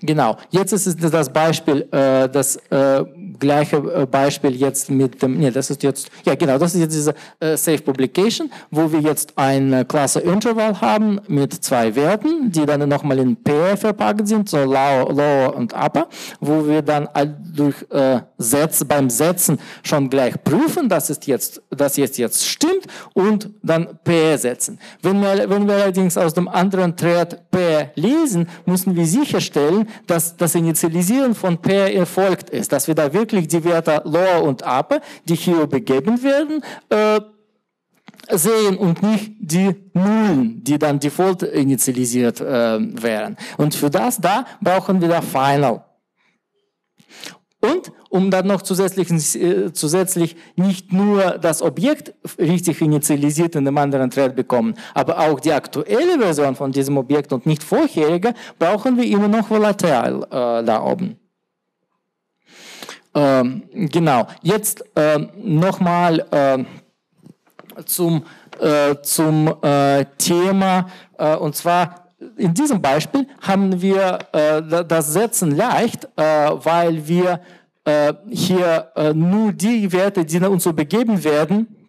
Genau, jetzt ist es das Beispiel, äh, das äh, gleiche äh, Beispiel jetzt mit dem, nee, das ist jetzt, ja genau, das ist jetzt diese äh, Safe Publication, wo wir jetzt eine Klasse Interval haben mit zwei Werten, die dann nochmal in P verpackt sind, so Lower, lower und Upper, wo wir dann durch äh, Setz, beim Setzen schon gleich prüfen, dass es jetzt, dass es jetzt stimmt und dann P setzen. Wenn wir, wenn wir allerdings aus dem anderen Thread P lesen, müssen wir sicherstellen, dass das Initialisieren von Pair erfolgt ist, dass wir da wirklich die Werte Lower und Upper, die hier begeben werden, äh, sehen und nicht die Nullen, die dann default initialisiert äh, wären. Und für das da brauchen wir da Final. Und um dann noch zusätzlich, äh, zusätzlich nicht nur das Objekt richtig initialisiert in dem anderen Thread bekommen, aber auch die aktuelle Version von diesem Objekt und nicht vorherige, brauchen wir immer noch volatil äh, da oben. Ähm, genau, jetzt äh, nochmal äh, zum, äh, zum äh, Thema, äh, und zwar in diesem Beispiel haben wir äh, das Setzen leicht, äh, weil wir äh, hier nur die Werte, die uns so begeben werden,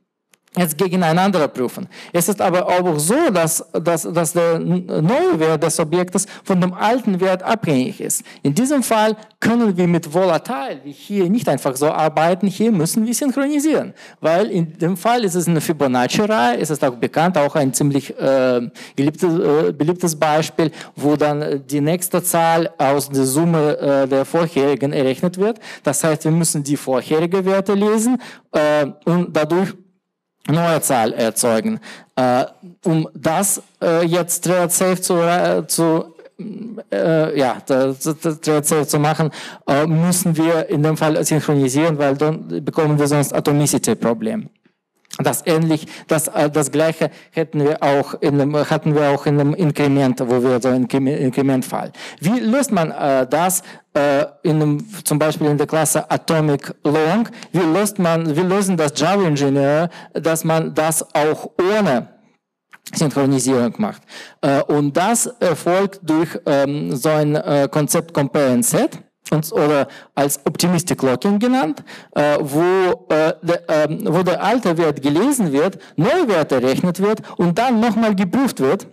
jetzt gegeneinander prüfen. Es ist aber auch so, dass, dass, dass der neue Wert des Objektes von dem alten Wert abhängig ist. In diesem Fall können wir mit Volatil, wie hier, nicht einfach so arbeiten. Hier müssen wir synchronisieren, weil in dem Fall ist es eine Fibonacci-Reihe, ist es auch bekannt, auch ein ziemlich äh, geliebtes, äh, beliebtes Beispiel, wo dann die nächste Zahl aus der Summe äh, der vorherigen errechnet wird. Das heißt, wir müssen die vorherige Werte lesen äh, und dadurch neue Zahl erzeugen. Äh, um das äh, jetzt Thread Safe zu, äh, zu äh, ja, Thread Safe zu machen, äh, müssen wir in dem Fall synchronisieren, weil dann bekommen wir sonst Atomicity-Problem. Das ähnlich, das, äh, das gleiche hätten wir auch in dem, hatten wir auch in einem Inkrement, wo wir so ein Inkrementfall. Wie löst man äh, das in einem, zum Beispiel in der Klasse Atomic Long? Wie löst man, wie lösen das Java Engineer, dass man das auch ohne Synchronisierung macht? Äh, und das erfolgt durch ähm, so ein äh, Konzept Compare and Set oder als Optimistic Locking genannt, äh, wo, äh, de, äh, wo der alte Wert gelesen wird, neue Wert errechnet wird und dann nochmal geprüft wird,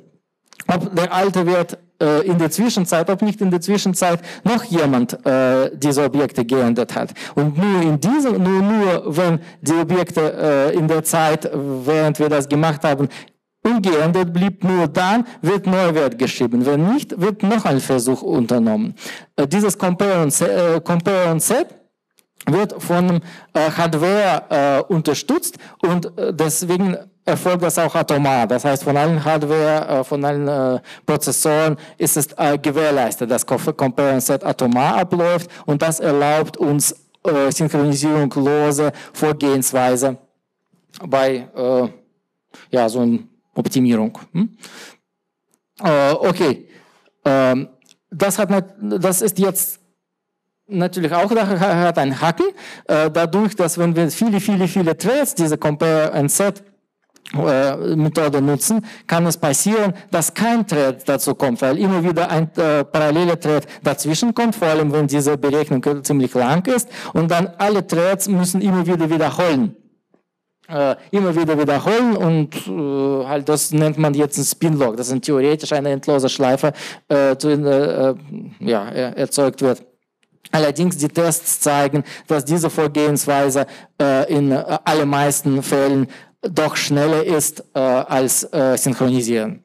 ob der alte Wert äh, in der Zwischenzeit, ob nicht in der Zwischenzeit noch jemand äh, diese Objekte geändert hat. Und nur in diesem, nur, nur wenn die Objekte äh, in der Zeit, während wir das gemacht haben, ungeändert blieb, nur dann wird Neuwert geschrieben. Wenn nicht, wird noch ein Versuch unternommen. Äh, dieses Compare und, äh, Compare und Set wird von äh, Hardware äh, unterstützt und äh, deswegen erfolgt das auch atomar. Das heißt, von allen Hardware, äh, von allen äh, Prozessoren ist es äh, gewährleistet, dass Compare und Set atomar abläuft und das erlaubt uns synchronisierungslose Vorgehensweise bei ja, so einem Optimierung. Hm? Okay, ähm, das, hat, das ist jetzt natürlich auch hat einen Haken, dadurch, dass wenn wir viele, viele, viele Threads diese Compare and Set Methode nutzen, kann es passieren, dass kein Thread dazu kommt, weil immer wieder ein äh, paralleler Thread dazwischen kommt, vor allem wenn diese Berechnung ziemlich lang ist und dann alle Threads müssen immer wieder wiederholen äh, immer wieder wiederholen und äh, halt das nennt man jetzt ein Spin-Log. Das ist theoretisch eine endlose Schleife, äh, die, äh, ja, erzeugt wird. Allerdings die Tests zeigen, dass diese Vorgehensweise äh, in äh, allermeisten Fällen doch schneller ist äh, als äh, Synchronisieren.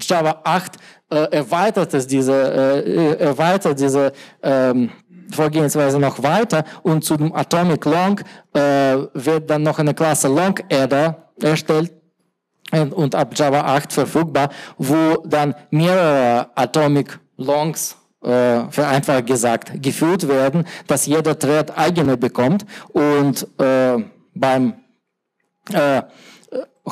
Java 8 äh, erweitert es diese, äh, erweitert diese ähm, Vorgehensweise noch weiter und zu dem Atomic Long äh, wird dann noch eine Klasse Long Adder erstellt und ab Java 8 verfügbar, wo dann mehrere Atomic Longs äh, vereinfacht gesagt, geführt werden, dass jeder Thread eigene bekommt und äh, beim äh,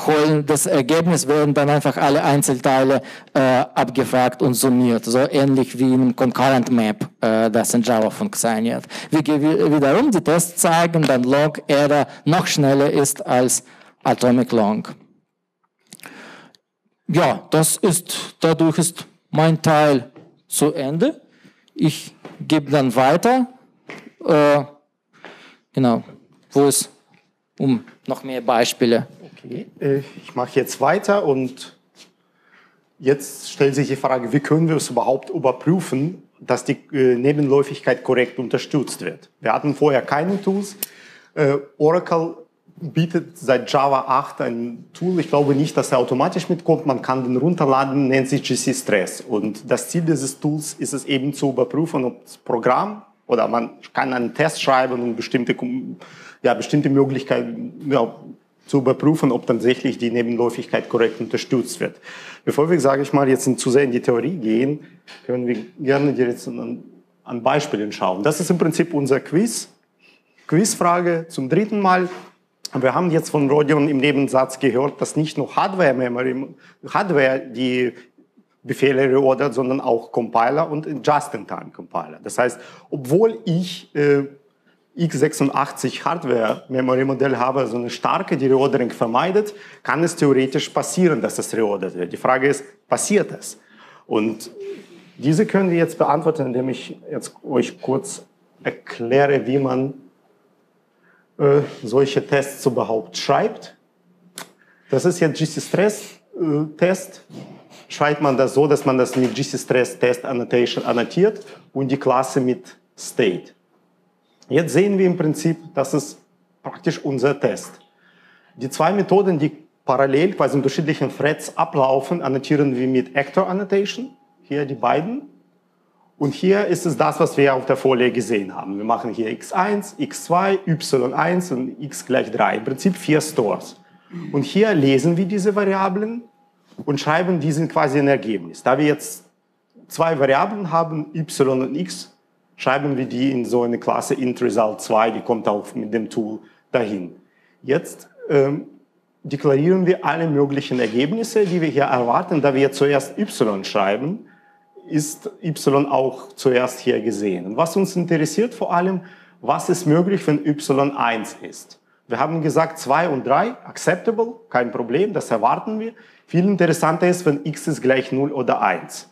Holen des Ergebnisses werden dann einfach alle Einzelteile äh, abgefragt und summiert, so ähnlich wie in Concurrent Map, äh, das in Java funktioniert. Wie wiederum die Tests zeigen, dann Log Error noch schneller ist als Atomic Long. Ja, das ist, dadurch ist mein Teil zu Ende. Ich gebe dann weiter, äh, genau, wo es um noch mehr Beispiele. Okay, äh, ich mache jetzt weiter und jetzt stellt sich die Frage, wie können wir es überhaupt überprüfen, dass die äh, Nebenläufigkeit korrekt unterstützt wird. Wir hatten vorher keine Tools. Äh, Oracle bietet seit Java 8 ein Tool. Ich glaube nicht, dass er automatisch mitkommt. Man kann den runterladen, nennt sich GC Stress. Und das Ziel dieses Tools ist es eben zu überprüfen, ob das Programm oder man kann einen Test schreiben und bestimmte, ja, bestimmte Möglichkeiten ja, zu überprüfen, ob tatsächlich die Nebenläufigkeit korrekt unterstützt wird. Bevor wir, sage ich mal, jetzt zu sehr in die Theorie gehen, können wir gerne jetzt an, an Beispielen schauen. Das ist im Prinzip unser Quiz. Quizfrage zum dritten Mal. Wir haben jetzt von Rodion im Nebensatz gehört, dass nicht nur Hardware, Memory, Hardware die Befehle reordert, sondern auch Compiler und Just-in-Time-Compiler. Das heißt, obwohl ich äh, x86 Hardware-Memory-Modell habe, so eine starke, die Reordering vermeidet, kann es theoretisch passieren, dass es reordert wird. Die Frage ist, passiert es? Und diese können wir jetzt beantworten, indem ich jetzt euch kurz erkläre, wie man äh, solche Tests überhaupt schreibt. Das ist jetzt GC-Stress-Test. Äh, Schreibt man das so, dass man das mit GC-Stress-Test-Annotation annotiert und die Klasse mit State. Jetzt sehen wir im Prinzip, das ist praktisch unser Test. Die zwei Methoden, die parallel quasi in unterschiedlichen Threads ablaufen, annotieren wir mit Actor Annotation. Hier die beiden. Und hier ist es das, was wir auf der Folie gesehen haben. Wir machen hier x1, x2, y1 und x gleich 3. Im Prinzip vier Stores. Und hier lesen wir diese Variablen und schreiben diesen quasi ein Ergebnis. Da wir jetzt zwei Variablen haben, y und x, schreiben wir die in so eine Klasse intResult2, die kommt auch mit dem Tool dahin. Jetzt ähm, deklarieren wir alle möglichen Ergebnisse, die wir hier erwarten, da wir zuerst y schreiben ist y auch zuerst hier gesehen. Und was uns interessiert vor allem, was ist möglich, wenn y 1 ist. Wir haben gesagt 2 und 3, acceptable, kein Problem, das erwarten wir. Viel interessanter ist, wenn x ist gleich 0 oder 1.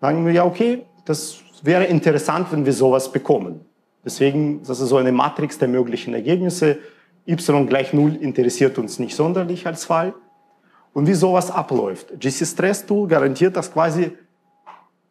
Sagen wir ja, okay, das wäre interessant, wenn wir sowas bekommen. Deswegen, das ist so eine Matrix der möglichen Ergebnisse. y gleich 0 interessiert uns nicht sonderlich als Fall. Und wie sowas abläuft. GC Stress Tool garantiert, dass quasi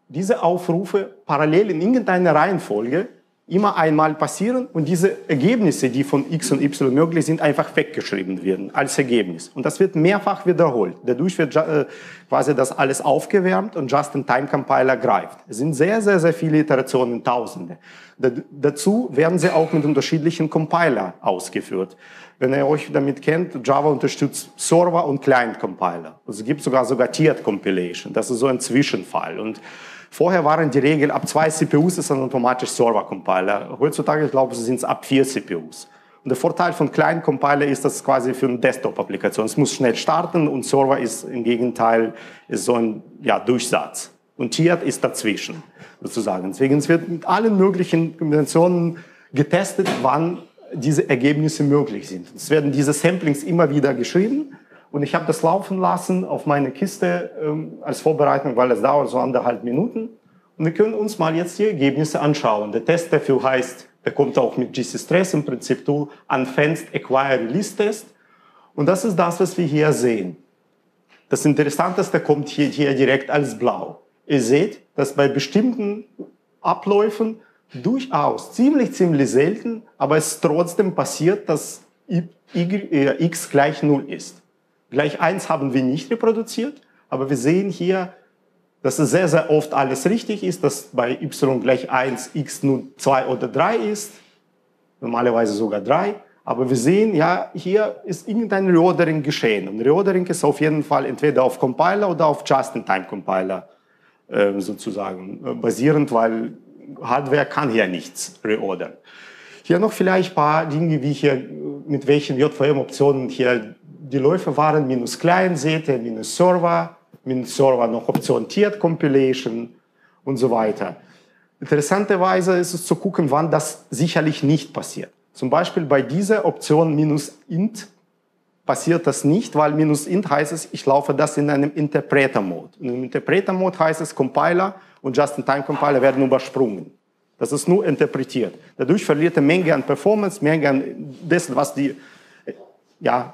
diese Aufrufe parallel in irgendeiner Reihenfolge immer einmal passieren und diese Ergebnisse, die von x und y möglich sind, einfach weggeschrieben werden als Ergebnis. Und das wird mehrfach wiederholt. Dadurch wird äh, quasi das alles aufgewärmt und Just-in-Time-Compiler greift. Es sind sehr, sehr, sehr viele Iterationen, Tausende. D dazu werden sie auch mit unterschiedlichen Compiler ausgeführt. Wenn ihr euch damit kennt, Java unterstützt Server- und Client-Compiler. Also es gibt sogar sogar Tiered Compilation. Das ist so ein Zwischenfall. Und Vorher waren die Regel, ab zwei CPUs ist ein automatisch Server-Compiler. Heutzutage, ich glaube, sind es ab vier CPUs. Und der Vorteil von kleinen Compiler ist, dass es quasi für eine Desktop-Applikation. Es muss schnell starten und Server ist im Gegenteil ist so ein ja, Durchsatz. Und Tiered ist dazwischen, sozusagen. Deswegen wird mit allen möglichen Kombinationen getestet, wann diese Ergebnisse möglich sind. Es werden diese Samplings immer wieder geschrieben und ich habe das laufen lassen auf meine Kiste ähm, als Vorbereitung, weil es dauert so anderthalb Minuten. Und wir können uns mal jetzt die Ergebnisse anschauen. Der Test dafür heißt Der kommt auch mit GC Stress im Prinzip Tool, Unfenced Acquire Release Test. Und das ist das, was wir hier sehen. Das Interessanteste kommt hier, hier direkt als blau. Ihr seht, dass bei bestimmten Abläufen durchaus ziemlich, ziemlich selten, aber es trotzdem passiert, dass äh, x gleich 0 ist. Gleich 1 haben wir nicht reproduziert, aber wir sehen hier, dass es sehr, sehr oft alles richtig ist, dass bei y gleich 1 x nun 2 oder 3 ist, normalerweise sogar 3. Aber wir sehen, ja, hier ist irgendein Reordering geschehen. Und Reordering ist auf jeden Fall entweder auf Compiler oder auf Just-in-Time-Compiler äh, sozusagen äh, basierend, weil Hardware kann hier nichts reordern. Hier noch vielleicht ein paar Dinge, wie hier, mit welchen JVM-Optionen hier die Läufe waren. Minus Client seht ihr, minus Server, minus Server noch Option Tiered Compilation und so weiter. Interessanterweise ist es zu gucken, wann das sicherlich nicht passiert. Zum Beispiel bei dieser Option minus int passiert das nicht, weil minus int heißt es, ich laufe das in einem Interpreter-Mode. In einem Interpreter-Mode heißt es, Compiler und Just-in-Time-Compiler werden übersprungen. Das ist nur interpretiert. Dadurch verliert er Menge an Performance, Menge an dessen, was die ja,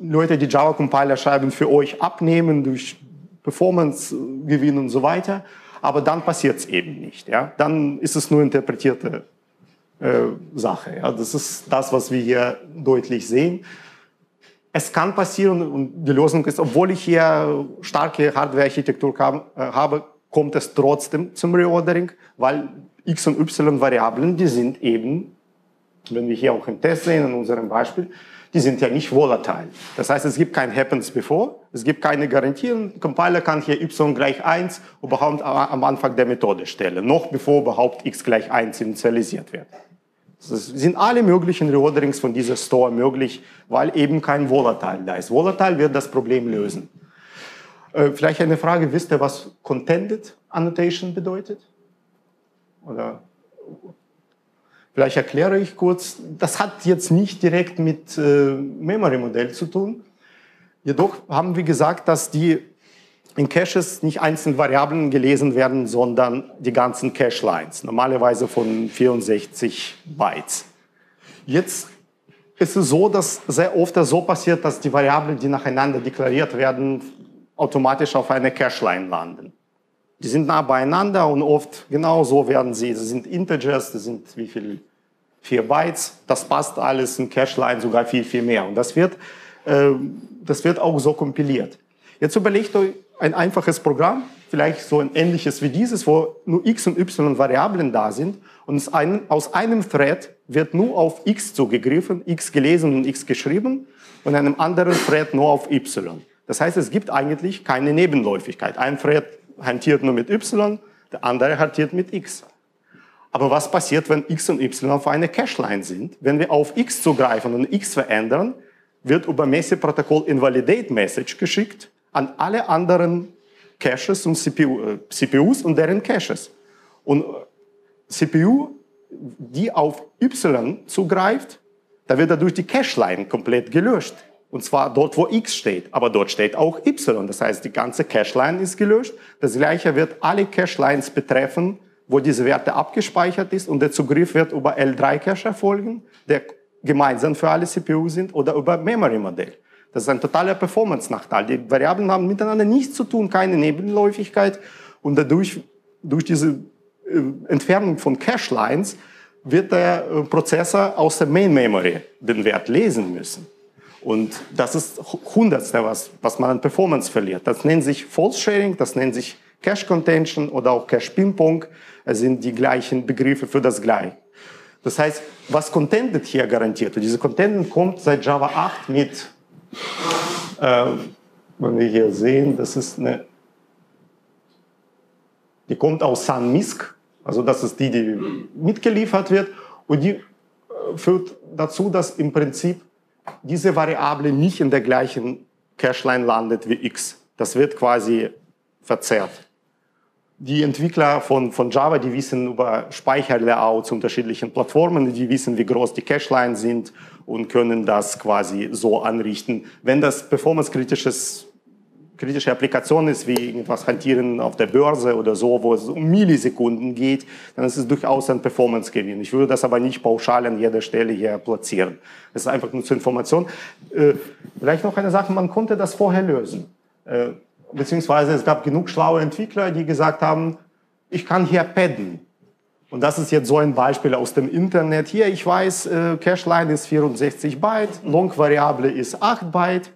Leute, die Java-Compiler schreiben, für euch abnehmen durch Performance-Gewinn und so weiter. Aber dann passiert es eben nicht. Ja? Dann ist es nur interpretierte äh, Sache. Ja? Das ist das, was wir hier deutlich sehen. Es kann passieren und die Lösung ist, obwohl ich hier starke Hardware-Architektur äh, habe, kommt es trotzdem zum Reordering, weil x und y Variablen, die sind eben, wenn wir hier auch im Test sehen, in unserem Beispiel, die sind ja nicht volatile. Das heißt, es gibt kein Happens Before, es gibt keine Garantien. Compiler kann hier y gleich 1 überhaupt am Anfang der Methode stellen, noch bevor überhaupt x gleich 1 initialisiert wird. Es sind alle möglichen Reorderings von dieser Store möglich, weil eben kein Volatile da ist. Volatile wird das Problem lösen. Äh, vielleicht eine Frage, wisst ihr, was Contended Annotation bedeutet? Oder vielleicht erkläre ich kurz. Das hat jetzt nicht direkt mit äh, Memory-Modell zu tun. Jedoch haben wir gesagt, dass die in Caches nicht einzelne Variablen gelesen werden, sondern die ganzen Cache-Lines, normalerweise von 64 Bytes. Jetzt ist es so, dass sehr oft das so passiert, dass die Variablen, die nacheinander deklariert werden, automatisch auf einer Cache-Line landen. Die sind nah beieinander und oft genau so werden sie. Das sind Integers, das sind wie viel? Vier Bytes. Das passt alles in Cache-Line sogar viel, viel mehr. Und das wird, äh, das wird auch so kompiliert. Jetzt überlegt euch ein einfaches Programm, vielleicht so ein ähnliches wie dieses, wo nur x und y Variablen da sind und aus einem Thread wird nur auf x zugegriffen, x gelesen und x geschrieben und einem anderen Thread nur auf y. Das heißt, es gibt eigentlich keine Nebenläufigkeit. Ein Thread hantiert nur mit y, der andere hantiert mit x. Aber was passiert, wenn x und y auf eine Cache-Line sind? Wenn wir auf x zugreifen und x verändern, wird über Messi-Protokoll Invalidate Message geschickt an alle anderen Caches und CPU, äh, CPUs und deren Caches. Und äh, CPU, die auf Y zugreift, da wird dadurch die Cache-Line komplett gelöscht. Und zwar dort, wo X steht. Aber dort steht auch Y. Das heißt, die ganze Cache-Line ist gelöscht. Das gleiche wird alle Cache-Lines betreffen, wo diese Werte abgespeichert ist. Und der Zugriff wird über L3-Cache erfolgen, der gemeinsam für alle CPU sind, oder über Memory-Modell. Das ist ein totaler Performance-Nachteil. Die Variablen haben miteinander nichts zu tun, keine Nebenläufigkeit. Und dadurch, durch diese äh, Entfernung von Cache-Lines, wird der äh, Prozessor aus der Main-Memory den Wert lesen müssen. Und das ist Hundertste, was, was man an Performance verliert. Das nennt sich False Sharing, das nennt sich Cache Contention oder auch Cache Ping Pong. Es sind die gleichen Begriffe für das Gleiche. Das heißt, was Contented hier garantiert, und diese Contented kommt seit Java 8 mit ähm, wenn wir hier sehen, das ist eine, die kommt aus San also das ist die, die mitgeliefert wird und die äh, führt dazu, dass im Prinzip diese Variable nicht in der gleichen Cache-Line landet wie x. Das wird quasi verzerrt. Die Entwickler von, von Java, die wissen über Speicherlayout zu unterschiedlichen Plattformen, die wissen, wie groß die Cache-Lines sind und können das quasi so anrichten. Wenn das performancekritisches kritische Applikation ist, wie irgendwas hantieren auf der Börse oder so, wo es um Millisekunden geht, dann ist es durchaus ein Performance-Gewinn. Ich würde das aber nicht pauschal an jeder Stelle hier platzieren. Das ist einfach nur zur Information. Äh, vielleicht noch eine Sache, man konnte das vorher lösen. Äh, beziehungsweise es gab genug schlaue Entwickler, die gesagt haben, ich kann hier padden. Und das ist jetzt so ein Beispiel aus dem Internet. Hier, ich weiß, äh, Cache-Line ist 64 Byte, Long-Variable ist 8 Byte.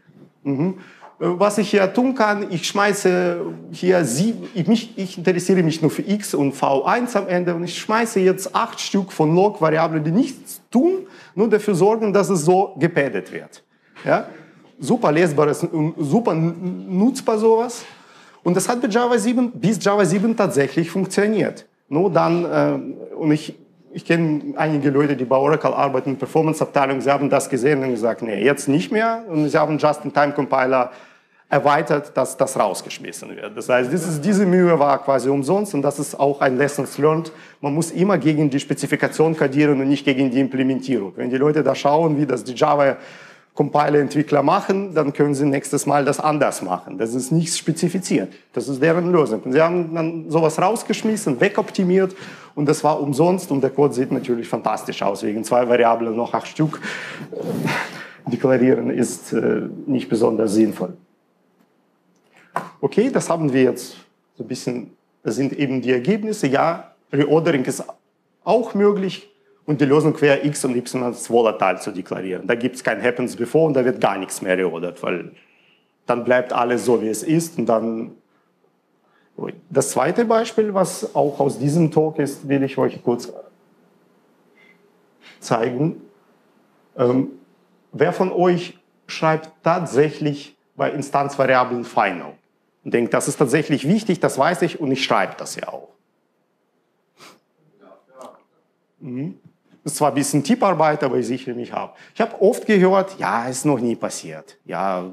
Mhm. Was ich hier tun kann, ich schmeiße hier sieben, ich, ich interessiere mich nur für x und v1 am Ende und ich schmeiße jetzt acht Stück von Log-Variablen, die nichts tun, nur dafür sorgen, dass es so gepadet wird. Ja? Super lesbares und super nutzbar sowas. Und das hat bei Java 7, bis Java 7 tatsächlich funktioniert. Nur dann, äh, und ich, ich kenne einige Leute, die bei Oracle arbeiten in Performance-Abteilung, sie haben das gesehen und gesagt, nee, jetzt nicht mehr. Und sie haben Just-in-Time-Compiler erweitert, dass das rausgeschmissen wird. Das heißt, dieses, diese Mühe war quasi umsonst und das ist auch ein Lessons learned. Man muss immer gegen die Spezifikation kodieren und nicht gegen die Implementierung. Wenn die Leute da schauen, wie das die Java Compiler-Entwickler machen, dann können sie nächstes Mal das anders machen. Das ist nicht spezifiziert. Das ist deren Lösung. Und sie haben dann sowas rausgeschmissen, wegoptimiert und das war umsonst und der Code sieht natürlich fantastisch aus. Wegen zwei Variablen noch acht Stück deklarieren ist äh, nicht besonders sinnvoll. Okay, das haben wir jetzt so ein bisschen, das sind eben die Ergebnisse. Ja, Reordering ist auch möglich, und die Lösung wäre x und y als volatil zu deklarieren. Da gibt es kein Happens Before und da wird gar nichts mehr reordert, weil dann bleibt alles so, wie es ist und dann... Das zweite Beispiel, was auch aus diesem Talk ist, will ich euch kurz zeigen. Ähm, wer von euch schreibt tatsächlich bei Instanzvariablen Final? Und denkt, das ist tatsächlich wichtig, das weiß ich und ich schreibe das ja auch. Mhm. Das ist zwar ein bisschen Tipparbeit, aber ich sichere mich ab. Ich habe oft gehört, ja, ist noch nie passiert. Ja,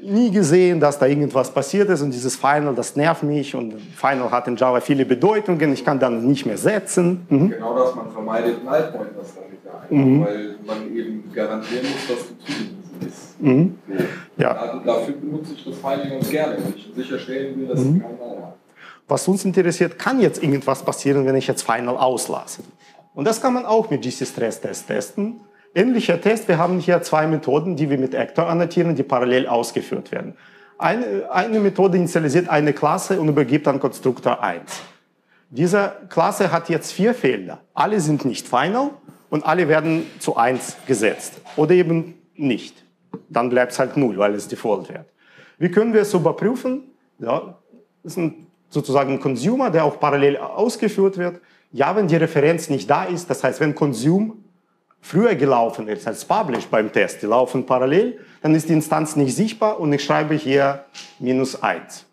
nie gesehen, dass da irgendwas passiert ist und dieses Final, das nervt mich und Final hat in Java viele Bedeutungen, ich kann dann nicht mehr setzen. Mhm. Genau das, man vermeidet Nullpointers damit einfach, mhm. weil man eben garantieren muss, dass du ist. Mhm. So. Ja. Dafür benutze ich das Final ganz gerne, wenn ich sicherstellen will, dass mhm. kein Null hat was uns interessiert, kann jetzt irgendwas passieren, wenn ich jetzt Final auslasse. Und das kann man auch mit GC-Stress-Test testen. Ähnlicher Test, wir haben hier zwei Methoden, die wir mit Actor annotieren, die parallel ausgeführt werden. Eine, eine Methode initialisiert eine Klasse und übergibt an Konstruktor 1. Diese Klasse hat jetzt vier Felder. Alle sind nicht final und alle werden zu 1 gesetzt. Oder eben nicht. Dann bleibt es halt 0, weil es Default wird. Wie können wir es überprüfen? Ja, das ist ein sozusagen Consumer, der auch parallel ausgeführt wird. Ja, wenn die Referenz nicht da ist, das heißt, wenn Consume früher gelaufen ist als Publish beim Test, die laufen parallel, dann ist die Instanz nicht sichtbar und ich schreibe hier minus eins.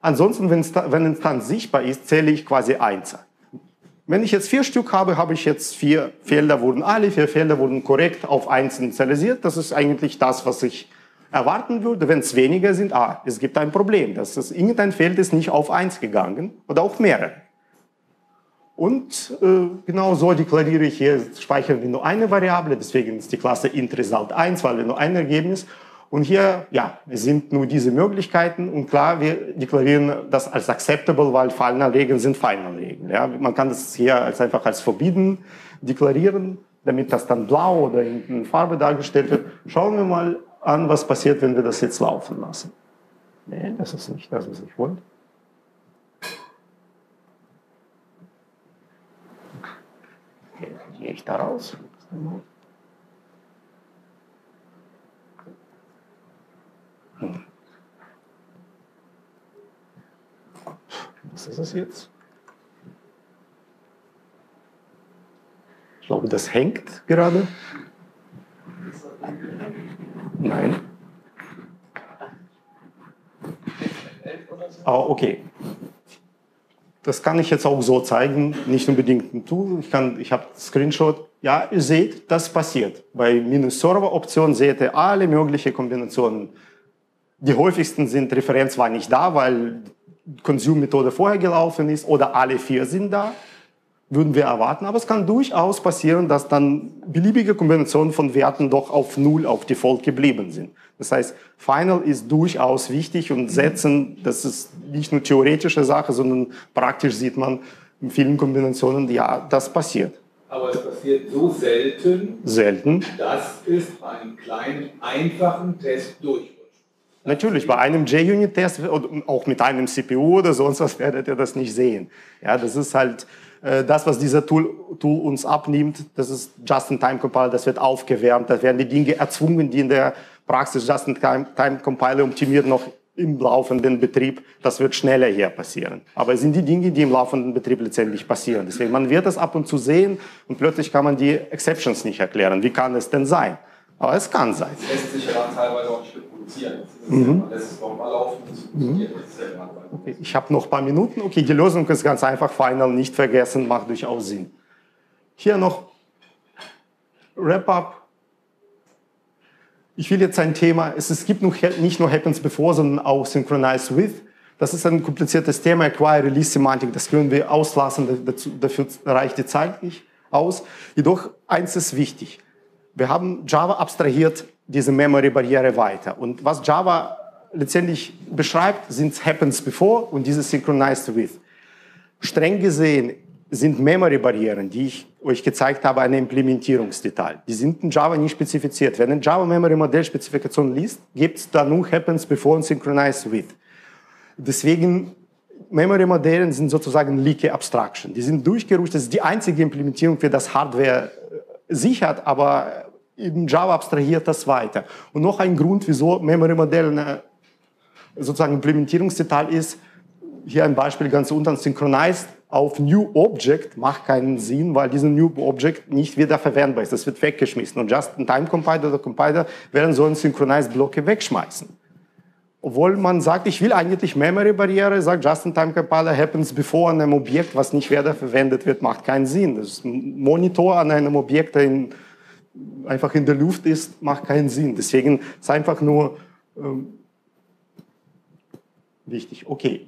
Ansonsten, wenn, wenn Instanz sichtbar ist, zähle ich quasi eins. Wenn ich jetzt vier Stück habe, habe ich jetzt vier Felder wurden, alle vier Felder wurden korrekt auf eins initialisiert. Das ist eigentlich das, was ich erwarten würde, wenn es weniger sind, ah, es gibt ein Problem. Das ist, irgendein Feld ist nicht auf eins gegangen oder auch mehrere. Und äh, genau so deklariere ich hier, speichern wir nur eine Variable, deswegen ist die Klasse int-result 1, weil wir nur ein Ergebnis. Und hier, ja, es sind nur diese Möglichkeiten und klar, wir deklarieren das als acceptable, weil Final-Regeln sind Final-Regeln. Ja. Man kann das hier als einfach als verbieten deklarieren, damit das dann blau oder in Farbe dargestellt wird. Schauen wir mal an, was passiert, wenn wir das jetzt laufen lassen. Nee, das ist nicht das, was ich wollte. Gehe ich da raus? Was ist es jetzt? Ich glaube, das hängt gerade. Nein. Oh, okay. Das kann ich jetzt auch so zeigen, nicht unbedingt ein Tool. Ich, kann, ich habe Screenshot. Ja, ihr seht, das passiert. Bei Minus-Server-Option seht ihr alle möglichen Kombinationen. Die häufigsten sind, Referenz war nicht da, weil Consume-Methode vorher gelaufen ist oder alle vier sind da. Würden wir erwarten, aber es kann durchaus passieren, dass dann beliebige Kombinationen von Werten doch auf Null auf Default geblieben sind. Das heißt, Final ist durchaus wichtig und setzen, das ist nicht nur theoretische Sache, sondern praktisch sieht man in vielen Kombinationen, ja, das passiert. Aber es passiert so selten, selten. dass es bei einem kleinen, einfachen Test durchrutscht. Natürlich, bei einem JUnit-Test, auch mit einem CPU oder sonst was, werdet ihr das nicht sehen. Ja, das ist halt das, was dieser Tool, Tool uns abnimmt. Das ist Just-in-Time-Compiler, das wird aufgewärmt, da werden die Dinge erzwungen, die in der Praxis Just-in-Time-Compiler optimiert noch im laufenden Betrieb, das wird schneller hier passieren. Aber es sind die Dinge, die im laufenden Betrieb letztendlich passieren. Deswegen, man wird das ab und zu sehen und plötzlich kann man die Exceptions nicht erklären. Wie kann es denn sein? Aber es kann sein. Es lässt sich ja teilweise auch nicht reproduzieren. Mhm. Mhm. Okay, ich habe noch ein paar Minuten. Okay, die Lösung ist ganz einfach. Final nicht vergessen, macht durchaus Sinn. Hier noch Wrap-up ich will jetzt ein Thema, es, es gibt nicht nur Happens Before, sondern auch Synchronize With. Das ist ein kompliziertes Thema, Acquire, Release Semantik, das können wir auslassen, dazu, dafür reicht die Zeit nicht aus. Jedoch eins ist wichtig. Wir haben Java abstrahiert diese Memory-Barriere weiter. Und was Java letztendlich beschreibt, sind Happens Before und dieses Synchronized With. Streng gesehen sind Memory-Barrieren, die ich euch gezeigt habe, ein Implementierungsdetail. Die sind in Java nicht spezifiziert. Wenn ein Java Memory Modell Spezifikation liest, gibt es da nur Happens Before und Synchronize With. Deswegen Memory Modellen sind sozusagen Leaky Abstraction. Die sind durchgerutscht. Das ist die einzige Implementierung, für das Hardware äh, sichert, aber in Java abstrahiert das weiter. Und noch ein Grund, wieso Memory Modell sozusagen Implementierungsdetail ist, hier ein Beispiel ganz unten, Synchronized auf New Object macht keinen Sinn, weil dieses New Object nicht wieder verwendbar ist. Das wird weggeschmissen. Und Just-in-Time-Compiler oder Compiler werden so einen Synchronized-Blocke wegschmeißen. Obwohl man sagt, ich will eigentlich Memory-Barriere, sagt Just-in-Time-Compiler happens before an einem Objekt, was nicht wieder verwendet wird, macht keinen Sinn. Das Monitor an einem Objekt, der in, einfach in der Luft ist, macht keinen Sinn. Deswegen ist einfach nur ähm, wichtig. Okay,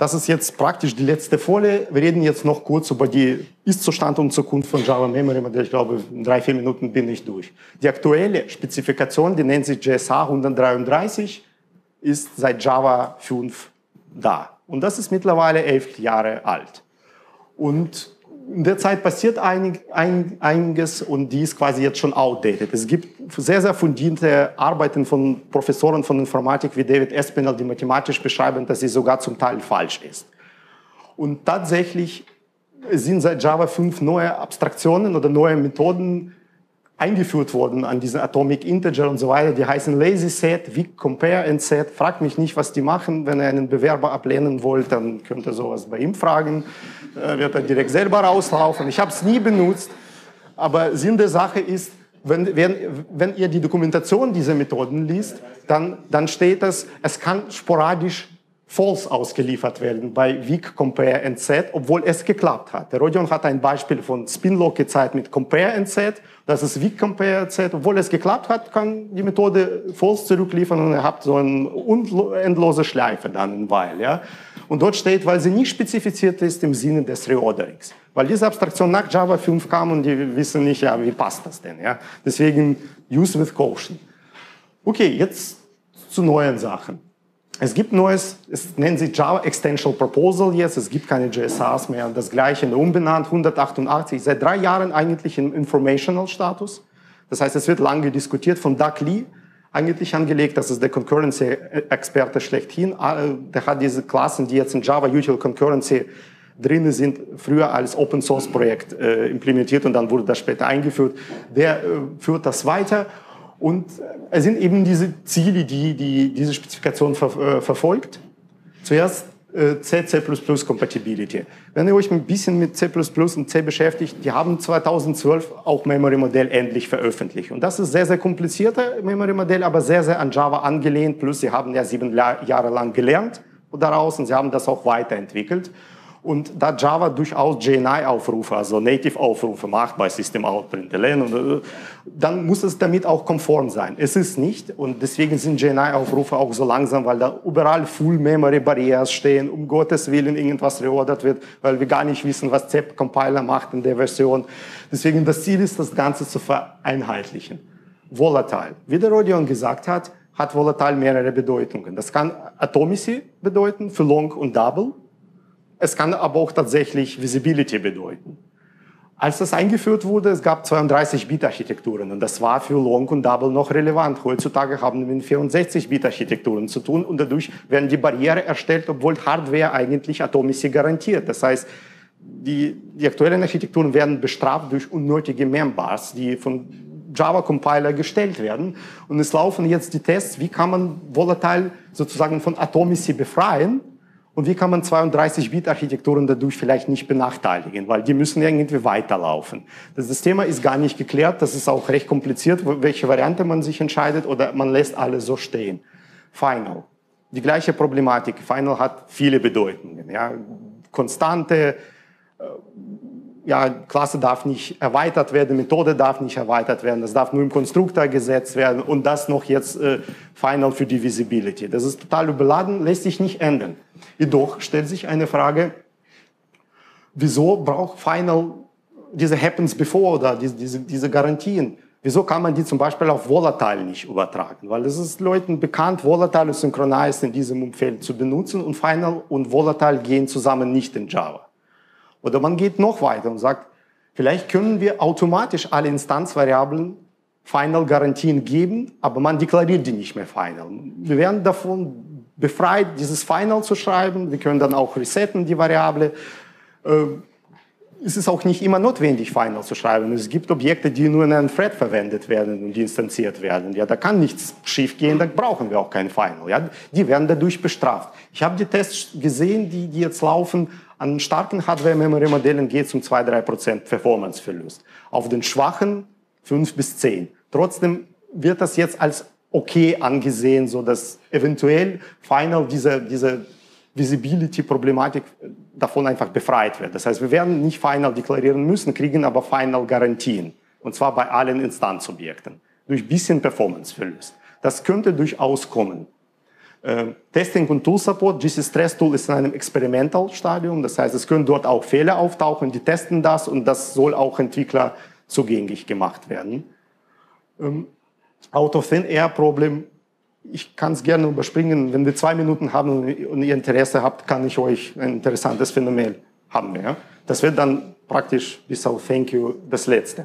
das ist jetzt praktisch die letzte Folie. Wir reden jetzt noch kurz über die Ist-Zustand und Zukunft von Java Memory Modell. Ich glaube, in drei, vier Minuten bin ich durch. Die aktuelle Spezifikation, die nennt sich JSA 133, ist seit Java 5 da. Und das ist mittlerweile elf Jahre alt. Und in der Zeit passiert einig, ein, einiges und die ist quasi jetzt schon outdated. Es gibt sehr, sehr fundierte Arbeiten von Professoren von Informatik wie David Espinel, die mathematisch beschreiben, dass sie sogar zum Teil falsch ist. Und tatsächlich sind seit Java 5 neue Abstraktionen oder neue Methoden eingeführt worden an diesen Atomic Integer und so weiter. Die heißen Lazy Set, Weak Compare and Set. Fragt mich nicht, was die machen. Wenn ihr einen Bewerber ablehnen wollt, dann könnt ihr sowas bei ihm fragen. Er wird er direkt selber rauslaufen. Ich habe es nie benutzt. Aber Sinn der Sache ist, wenn, wenn, wenn ihr die Dokumentation dieser Methoden liest, dann, dann steht es, es kann sporadisch false ausgeliefert werden bei Weak Compare and Set, obwohl es geklappt hat. Der Rodion hat ein Beispiel von Spinlock gezeigt mit Compare and Set. Das ist Weak Compare and Set. Obwohl es geklappt hat, kann die Methode false zurückliefern und ihr habt so eine endlose Schleife dann in Weil. Ja? Und dort steht, weil sie nicht spezifiziert ist im Sinne des Reorderings. Weil diese Abstraktion nach Java 5 kam und die wissen nicht, ja, wie passt das denn. Ja? Deswegen use with caution. Okay, jetzt zu neuen Sachen. Es gibt neues, es nennt sich Java Extension Proposal jetzt, es gibt keine JSAs mehr, das gleiche umbenannt, 188, seit drei Jahren eigentlich im Informational Status. Das heißt, es wird lange diskutiert von Doug Lee, eigentlich angelegt, das ist der Concurrency-Experte schlechthin. Äh, der hat diese Klassen, die jetzt in Java Util Concurrency drin sind, früher als Open Source Projekt äh, implementiert und dann wurde das später eingeführt. Der äh, führt das weiter und es sind eben diese Ziele, die, die diese Spezifikation ver, äh, verfolgt. Zuerst äh, C, C++ Compatibility. Wenn ihr euch ein bisschen mit C++ und C beschäftigt, die haben 2012 auch Memory Modell endlich veröffentlicht. Und das ist sehr, sehr komplizierter Memory Modell, aber sehr, sehr an Java angelehnt. Plus sie haben ja sieben Jahre lang gelernt daraus und sie haben das auch weiterentwickelt. Und da Java durchaus JNI-Aufrufe, also Native-Aufrufe macht bei System Out Println, äh, dann muss es damit auch konform sein. Es ist nicht und deswegen sind JNI-Aufrufe auch so langsam, weil da überall Full-Memory-Barriers stehen, um Gottes Willen irgendwas reordert wird, weil wir gar nicht wissen, was ZEP-Compiler macht in der Version. Deswegen das Ziel ist, das Ganze zu vereinheitlichen. Volatile. Wie der Rodion gesagt hat, hat Volatile mehrere Bedeutungen. Das kann Atomacy bedeuten für Long und Double. Es kann aber auch tatsächlich Visibility bedeuten. Als das eingeführt wurde, es gab 32-Bit-Architekturen und das war für Long und Double noch relevant. Heutzutage haben wir mit 64-Bit-Architekturen zu tun und dadurch werden die Barriere erstellt, obwohl Hardware eigentlich Atomacy garantiert. Das heißt, die, die aktuellen Architekturen werden bestraft durch unnötige Members, die von Java-Compiler gestellt werden. Und es laufen jetzt die Tests, wie kann man Volatile sozusagen von Atomacy befreien und wie kann man 32-Bit-Architekturen dadurch vielleicht nicht benachteiligen, weil die müssen irgendwie weiterlaufen. Das, Thema ist gar nicht geklärt, das ist auch recht kompliziert, welche Variante man sich entscheidet oder man lässt alle so stehen. Final. Die gleiche Problematik. Final hat viele Bedeutungen. Ja. Konstante, äh, ja, Klasse darf nicht erweitert werden, Methode darf nicht erweitert werden, das darf nur im Konstruktor gesetzt werden und das noch jetzt äh, final für die Visibility. Das ist total überladen, lässt sich nicht ändern. Jedoch stellt sich eine Frage, wieso braucht Final diese Happens Before oder diese, diese, diese Garantien? Wieso kann man die zum Beispiel auf Volatile nicht übertragen? Weil es ist Leuten bekannt, Volatile und Synchronized in diesem Umfeld zu benutzen und Final und Volatile gehen zusammen nicht in Java. Oder man geht noch weiter und sagt, vielleicht können wir automatisch alle Instanzvariablen Final-Garantien geben, aber man deklariert die nicht mehr Final. Wir werden davon befreit, dieses Final zu schreiben. Wir können dann auch resetten, die Variable. Es ist auch nicht immer notwendig, Final zu schreiben. Es gibt Objekte, die nur in einem Thread verwendet werden und instanziert werden. Ja, da kann nichts schief gehen, da brauchen wir auch kein Final. Ja, die werden dadurch bestraft. Ich habe die Tests gesehen, die, die jetzt laufen an starken Hardware-Memory-Modellen geht es um 2-3% Performance-Verlust. Auf den schwachen 5 bis 10. Trotzdem wird das jetzt als okay angesehen, so dass eventuell Final diese, diese Visibility-Problematik davon einfach befreit wird. Das heißt, wir werden nicht Final deklarieren müssen, kriegen aber Final-Garantien. Und zwar bei allen Instanzobjekten. Durch bisschen Performance-Verlust. Das könnte durchaus kommen. Ähm, Testing und Tool Support. GC Stress Tool ist in einem Experimental-Stadium. Das heißt, es können dort auch Fehler auftauchen. Die testen das und das soll auch Entwickler zugänglich gemacht werden. Ähm, Out Ich kann es gerne überspringen. Wenn wir zwei Minuten haben und ihr Interesse habt, kann ich euch ein interessantes Phänomen haben. Ja? Das wird dann praktisch bis auf Thank you das letzte.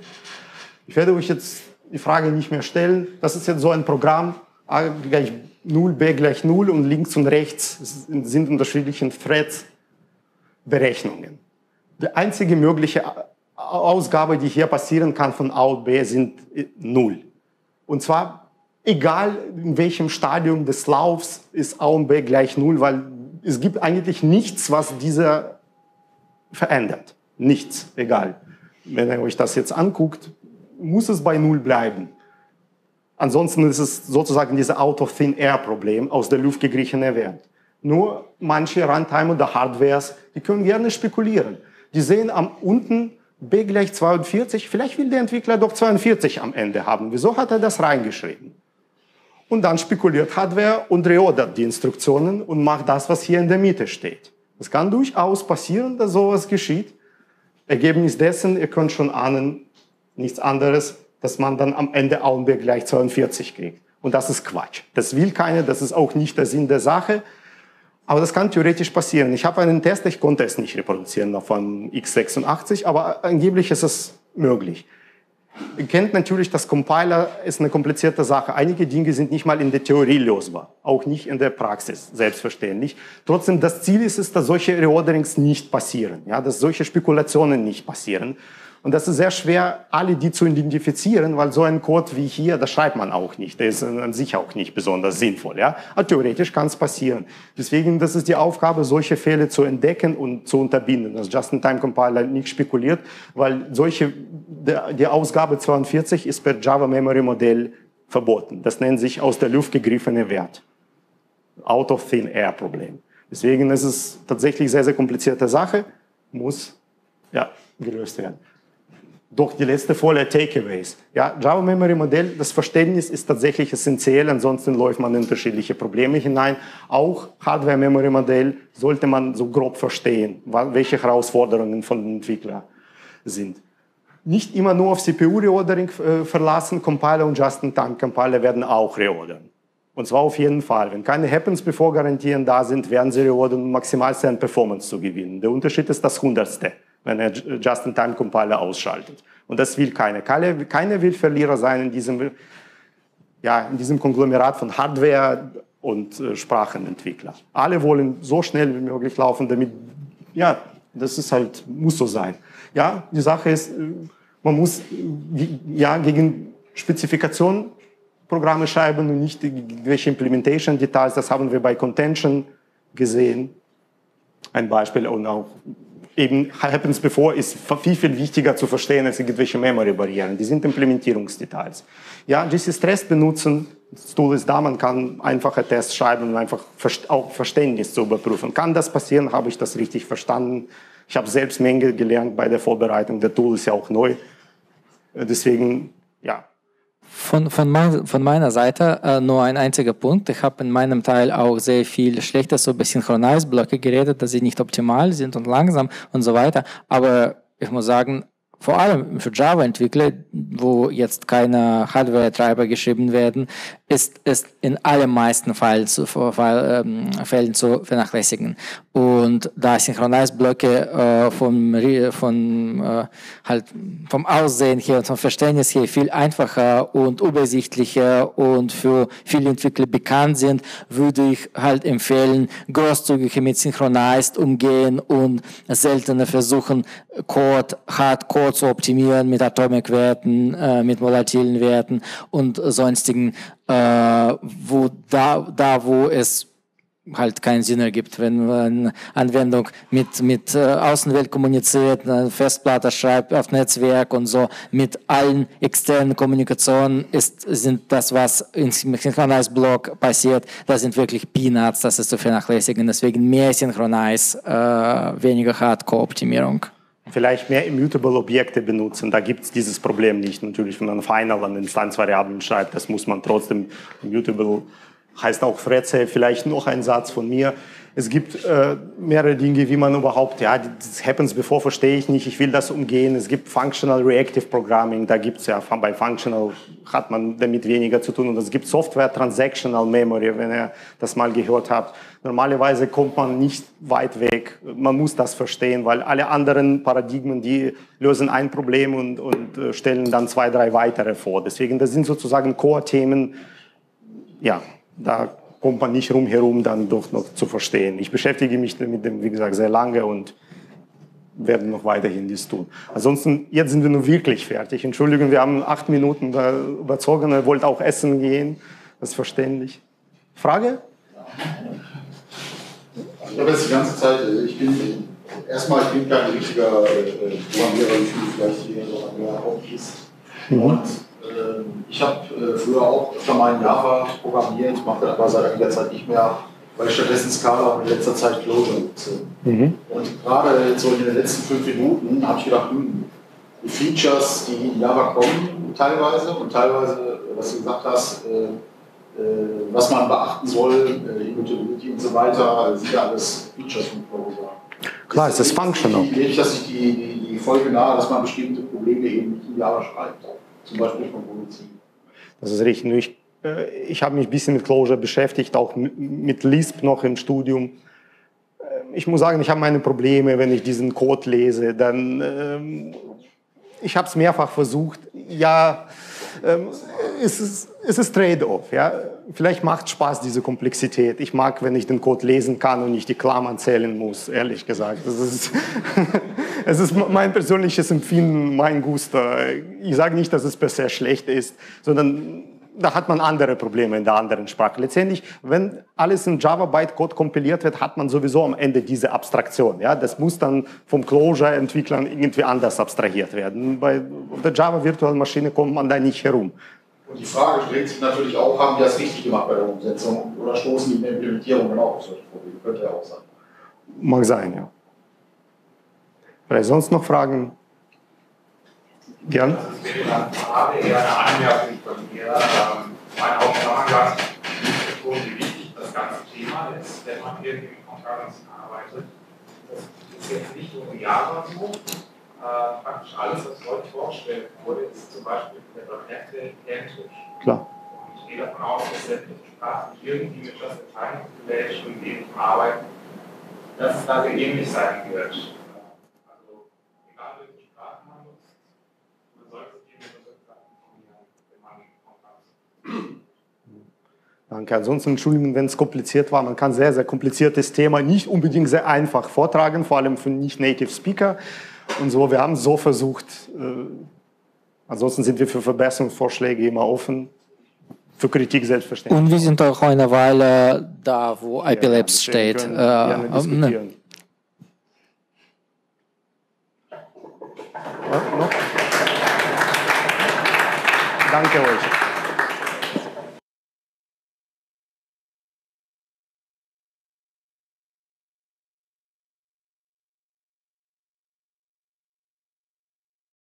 Ich werde euch jetzt die Frage nicht mehr stellen. Das ist jetzt so ein Programm, A gleich 0, B gleich 0 und links und rechts sind unterschiedliche Threads Berechnungen. Die einzige mögliche Ausgabe, die hier passieren kann von A und B, sind 0. Und zwar egal in welchem Stadium des Laufs ist A und B gleich 0, weil es gibt eigentlich nichts, was dieser verändert. Nichts, egal. Wenn ihr euch das jetzt anguckt, muss es bei 0 bleiben. Ansonsten ist es sozusagen dieses Out-of-Thin-Air-Problem, aus der Luft gegriffene Wert. Nur manche Runtime oder Hardwares, die können gerne spekulieren. Die sehen am unten B gleich 42, vielleicht will der Entwickler doch 42 am Ende haben. Wieso hat er das reingeschrieben? Und dann spekuliert Hardware und reordert die Instruktionen und macht das, was hier in der Mitte steht. Es kann durchaus passieren, dass sowas geschieht. Ergebnis dessen, ihr könnt schon ahnen, nichts anderes, dass man dann am Ende Auenberg gleich 42 kriegt. Und das ist Quatsch. Das will keiner, das ist auch nicht der Sinn der Sache. Aber das kann theoretisch passieren. Ich habe einen Test, ich konnte es nicht reproduzieren auf einem x86, aber angeblich ist es möglich. Ihr kennt natürlich, das Compiler ist eine komplizierte Sache. Einige Dinge sind nicht mal in der Theorie lösbar, auch nicht in der Praxis, selbstverständlich. Trotzdem, das Ziel ist es, dass solche Reorderings nicht passieren, ja, dass solche Spekulationen nicht passieren. Und das ist sehr schwer, alle die zu identifizieren, weil so ein Code wie hier, das schreibt man auch nicht. Der ist an sich auch nicht besonders sinnvoll. Ja? Aber theoretisch kann es passieren. Deswegen, das ist die Aufgabe, solche Fälle zu entdecken und zu unterbinden. Das Just-in-Time-Compiler nicht spekuliert, weil solche, die Ausgabe 42 ist per Java Memory Modell verboten. Das nennt sich aus der Luft gegriffene Wert. Out of Thin Air Problem. Deswegen ist es tatsächlich sehr, sehr komplizierte Sache, muss ja, gelöst werden. Doch die letzte Folie Takeaways. Ja, Java Memory Modell, das Verständnis ist tatsächlich essentiell, ansonsten läuft man in unterschiedliche Probleme hinein. Auch Hardware Memory Modell sollte man so grob verstehen, welche Herausforderungen von den Entwicklern sind. Nicht immer nur auf CPU-Reordering äh, verlassen, Compiler und Just-in-Time-Compiler werden auch reordern. Und zwar auf jeden Fall. Wenn keine Happens-Before-Garantien da sind, werden sie reordern, um maximalste an Performance zu gewinnen. Der Unterschied ist das Hundertste wenn er Just-in-Time-Compiler ausschaltet. Und das will keiner. Keine, keiner will Verlierer sein in diesem, ja, in diesem Konglomerat von Hardware und äh, Sprachenentwickler. Alle wollen so schnell wie möglich laufen, damit, ja, das ist halt, muss so sein. Ja, die Sache ist, äh, man muss äh, ja, gegen Spezifikationen Programme schreiben und nicht irgendwelche Implementation-Details. Das haben wir bei Contention gesehen. Ein Beispiel und auch eben happens before ist viel, viel wichtiger zu verstehen als irgendwelche Memory-Barrieren. Die sind Implementierungsdetails. Ja, GC Stress benutzen, das Tool ist da, man kann einfache Tests schreiben und einfach auch Verständnis zu überprüfen. Kann das passieren? Habe ich das richtig verstanden? Ich habe selbst Menge gelernt bei der Vorbereitung. Der Tool ist ja auch neu. Deswegen, ja, von, von, mein, von meiner Seite äh, nur ein einziger Punkt. Ich habe in meinem Teil auch sehr viel Schlechtes über Synchronized-Blöcke geredet, dass sie nicht optimal sind und langsam und so weiter. Aber ich muss sagen, vor allem für Java-Entwickler, wo jetzt keine Hardware-Treiber geschrieben werden, ist, ist in allermeisten Fällen zu, ähm, Fällen zu vernachlässigen. Und da Synchronized-Blöcke äh, vom, vom, äh, halt vom Aussehen her und vom Verständnis her viel einfacher und übersichtlicher und für viele Entwickler bekannt sind, würde ich halt empfehlen, großzügiger mit Synchronized umgehen und seltener versuchen, Code, Hardcore zu optimieren mit Atomic-Werten, äh, mit volatilen Werten und sonstigen, äh, wo da, da wo es halt keinen Sinn ergibt, wenn eine Anwendung mit, mit äh, Außenwelt kommuniziert, eine Festplatte schreibt auf Netzwerk und so, mit allen externen Kommunikationen ist, sind das, was im Synchronize Block passiert, das sind wirklich Peanuts, das ist zu vernachlässigen. Deswegen mehr Synchronize, äh, weniger Hardcore-Optimierung. Vielleicht mehr immutable Objekte benutzen. Da gibt es dieses Problem nicht. Natürlich, wenn man Final an Instanzvariablen schreibt, das muss man trotzdem immutable, heißt auch Thread Vielleicht noch ein Satz von mir. Es gibt äh, mehrere Dinge, wie man überhaupt, ja, das happens before verstehe ich nicht, ich will das umgehen. Es gibt Functional Reactive Programming, da gibt es ja, bei Functional hat man damit weniger zu tun. Und es gibt Software Transactional Memory, wenn ihr das mal gehört habt. Normalerweise kommt man nicht weit weg. Man muss das verstehen, weil alle anderen Paradigmen, die lösen ein Problem und, und äh, stellen dann zwei, drei weitere vor. Deswegen, das sind sozusagen Core-Themen, ja, da kommt man nicht rumherum, dann doch noch zu verstehen. Ich beschäftige mich mit dem, wie gesagt, sehr lange und werde noch weiterhin dies tun. Ansonsten, jetzt sind wir nur wirklich fertig. Entschuldigung, wir haben acht Minuten überzogen. Er wollte auch essen gehen. Das ist verständlich. Frage? Ich habe jetzt die ganze Zeit, äh, ich bin erstmal, ich bin kein richtiger äh, Programmierer, wie viele vielleicht hier so auch ist. Mhm. Und ich habe äh, früher auch schon mal in Java programmiert, mache aber seit einiger Zeit nicht mehr, weil ich stattdessen Scala in letzter Zeit Clojure nutze. Mhm. Und gerade so in den letzten fünf Minuten habe ich gedacht, hm, die Features, die in Java kommen, teilweise und teilweise, was du gesagt hast, äh, äh, was man beachten soll, Immutability und so weiter, sind ja alles Features von Clojure. Klar, es ist functional. Nämlich, dass sich die, die, die Folge nahe, dass man bestimmte Probleme eben nicht in Java schreibt zum Beispiel von Produzieren. Das ist richtig. Ich, äh, ich habe mich ein bisschen mit Clojure beschäftigt, auch mit Lisp noch im Studium. Äh, ich muss sagen, ich habe meine Probleme, wenn ich diesen Code lese. Dann, ähm, ich habe es mehrfach versucht. Ja, ähm, es ist, es ist Trade-off. Ja? Vielleicht macht Spaß diese Komplexität. Ich mag, wenn ich den Code lesen kann und nicht die Klammern zählen muss, ehrlich gesagt. Das ist, es ist mein persönliches Empfinden, mein Guster. Ich sage nicht, dass es per se schlecht ist, sondern da hat man andere Probleme in der anderen Sprache. Letztendlich, wenn alles in Java-Bytecode kompiliert wird, hat man sowieso am Ende diese Abstraktion. Ja? Das muss dann vom Clojure-Entwicklern irgendwie anders abstrahiert werden. Bei der Java-virtuellen Maschine kommt man da nicht herum. Und die Frage dreht sich natürlich auch, haben die das richtig gemacht bei der Umsetzung oder stoßen die in der Implementierung genau auf solche Probleme? Könnte ja auch sein. Mag sein, ja. Vielleicht sonst noch Fragen? Gern? Das wäre eine Frage, eher eine Anmerkung von mir. Mein Hauptzusammenhang wie wichtig das ganze Thema ist, wenn man irgendwie mit Concurrency arbeitet. Das ist jetzt nicht nur in Java so. Praktisch alles, was heute vorgestellt wurde, ist zum Beispiel in der .NET identisch. Klar. Und ich gehe davon aus, dass irgendwie mit Just-in-Time Compilation und ähnlichem arbeiten, dass es da sehr ähnlich sein wird. Danke. Ansonsten entschuldigen, wenn es kompliziert war. Man kann sehr, sehr kompliziertes Thema nicht unbedingt sehr einfach vortragen, vor allem für nicht-Native Speaker. Und so, wir haben so versucht. Äh, ansonsten sind wir für Verbesserungsvorschläge immer offen. Für Kritik selbstverständlich. Und wir sind auch eine Weile da, wo IP ja, Labs steht. Äh, gerne äh, diskutieren. Ne? Danke euch.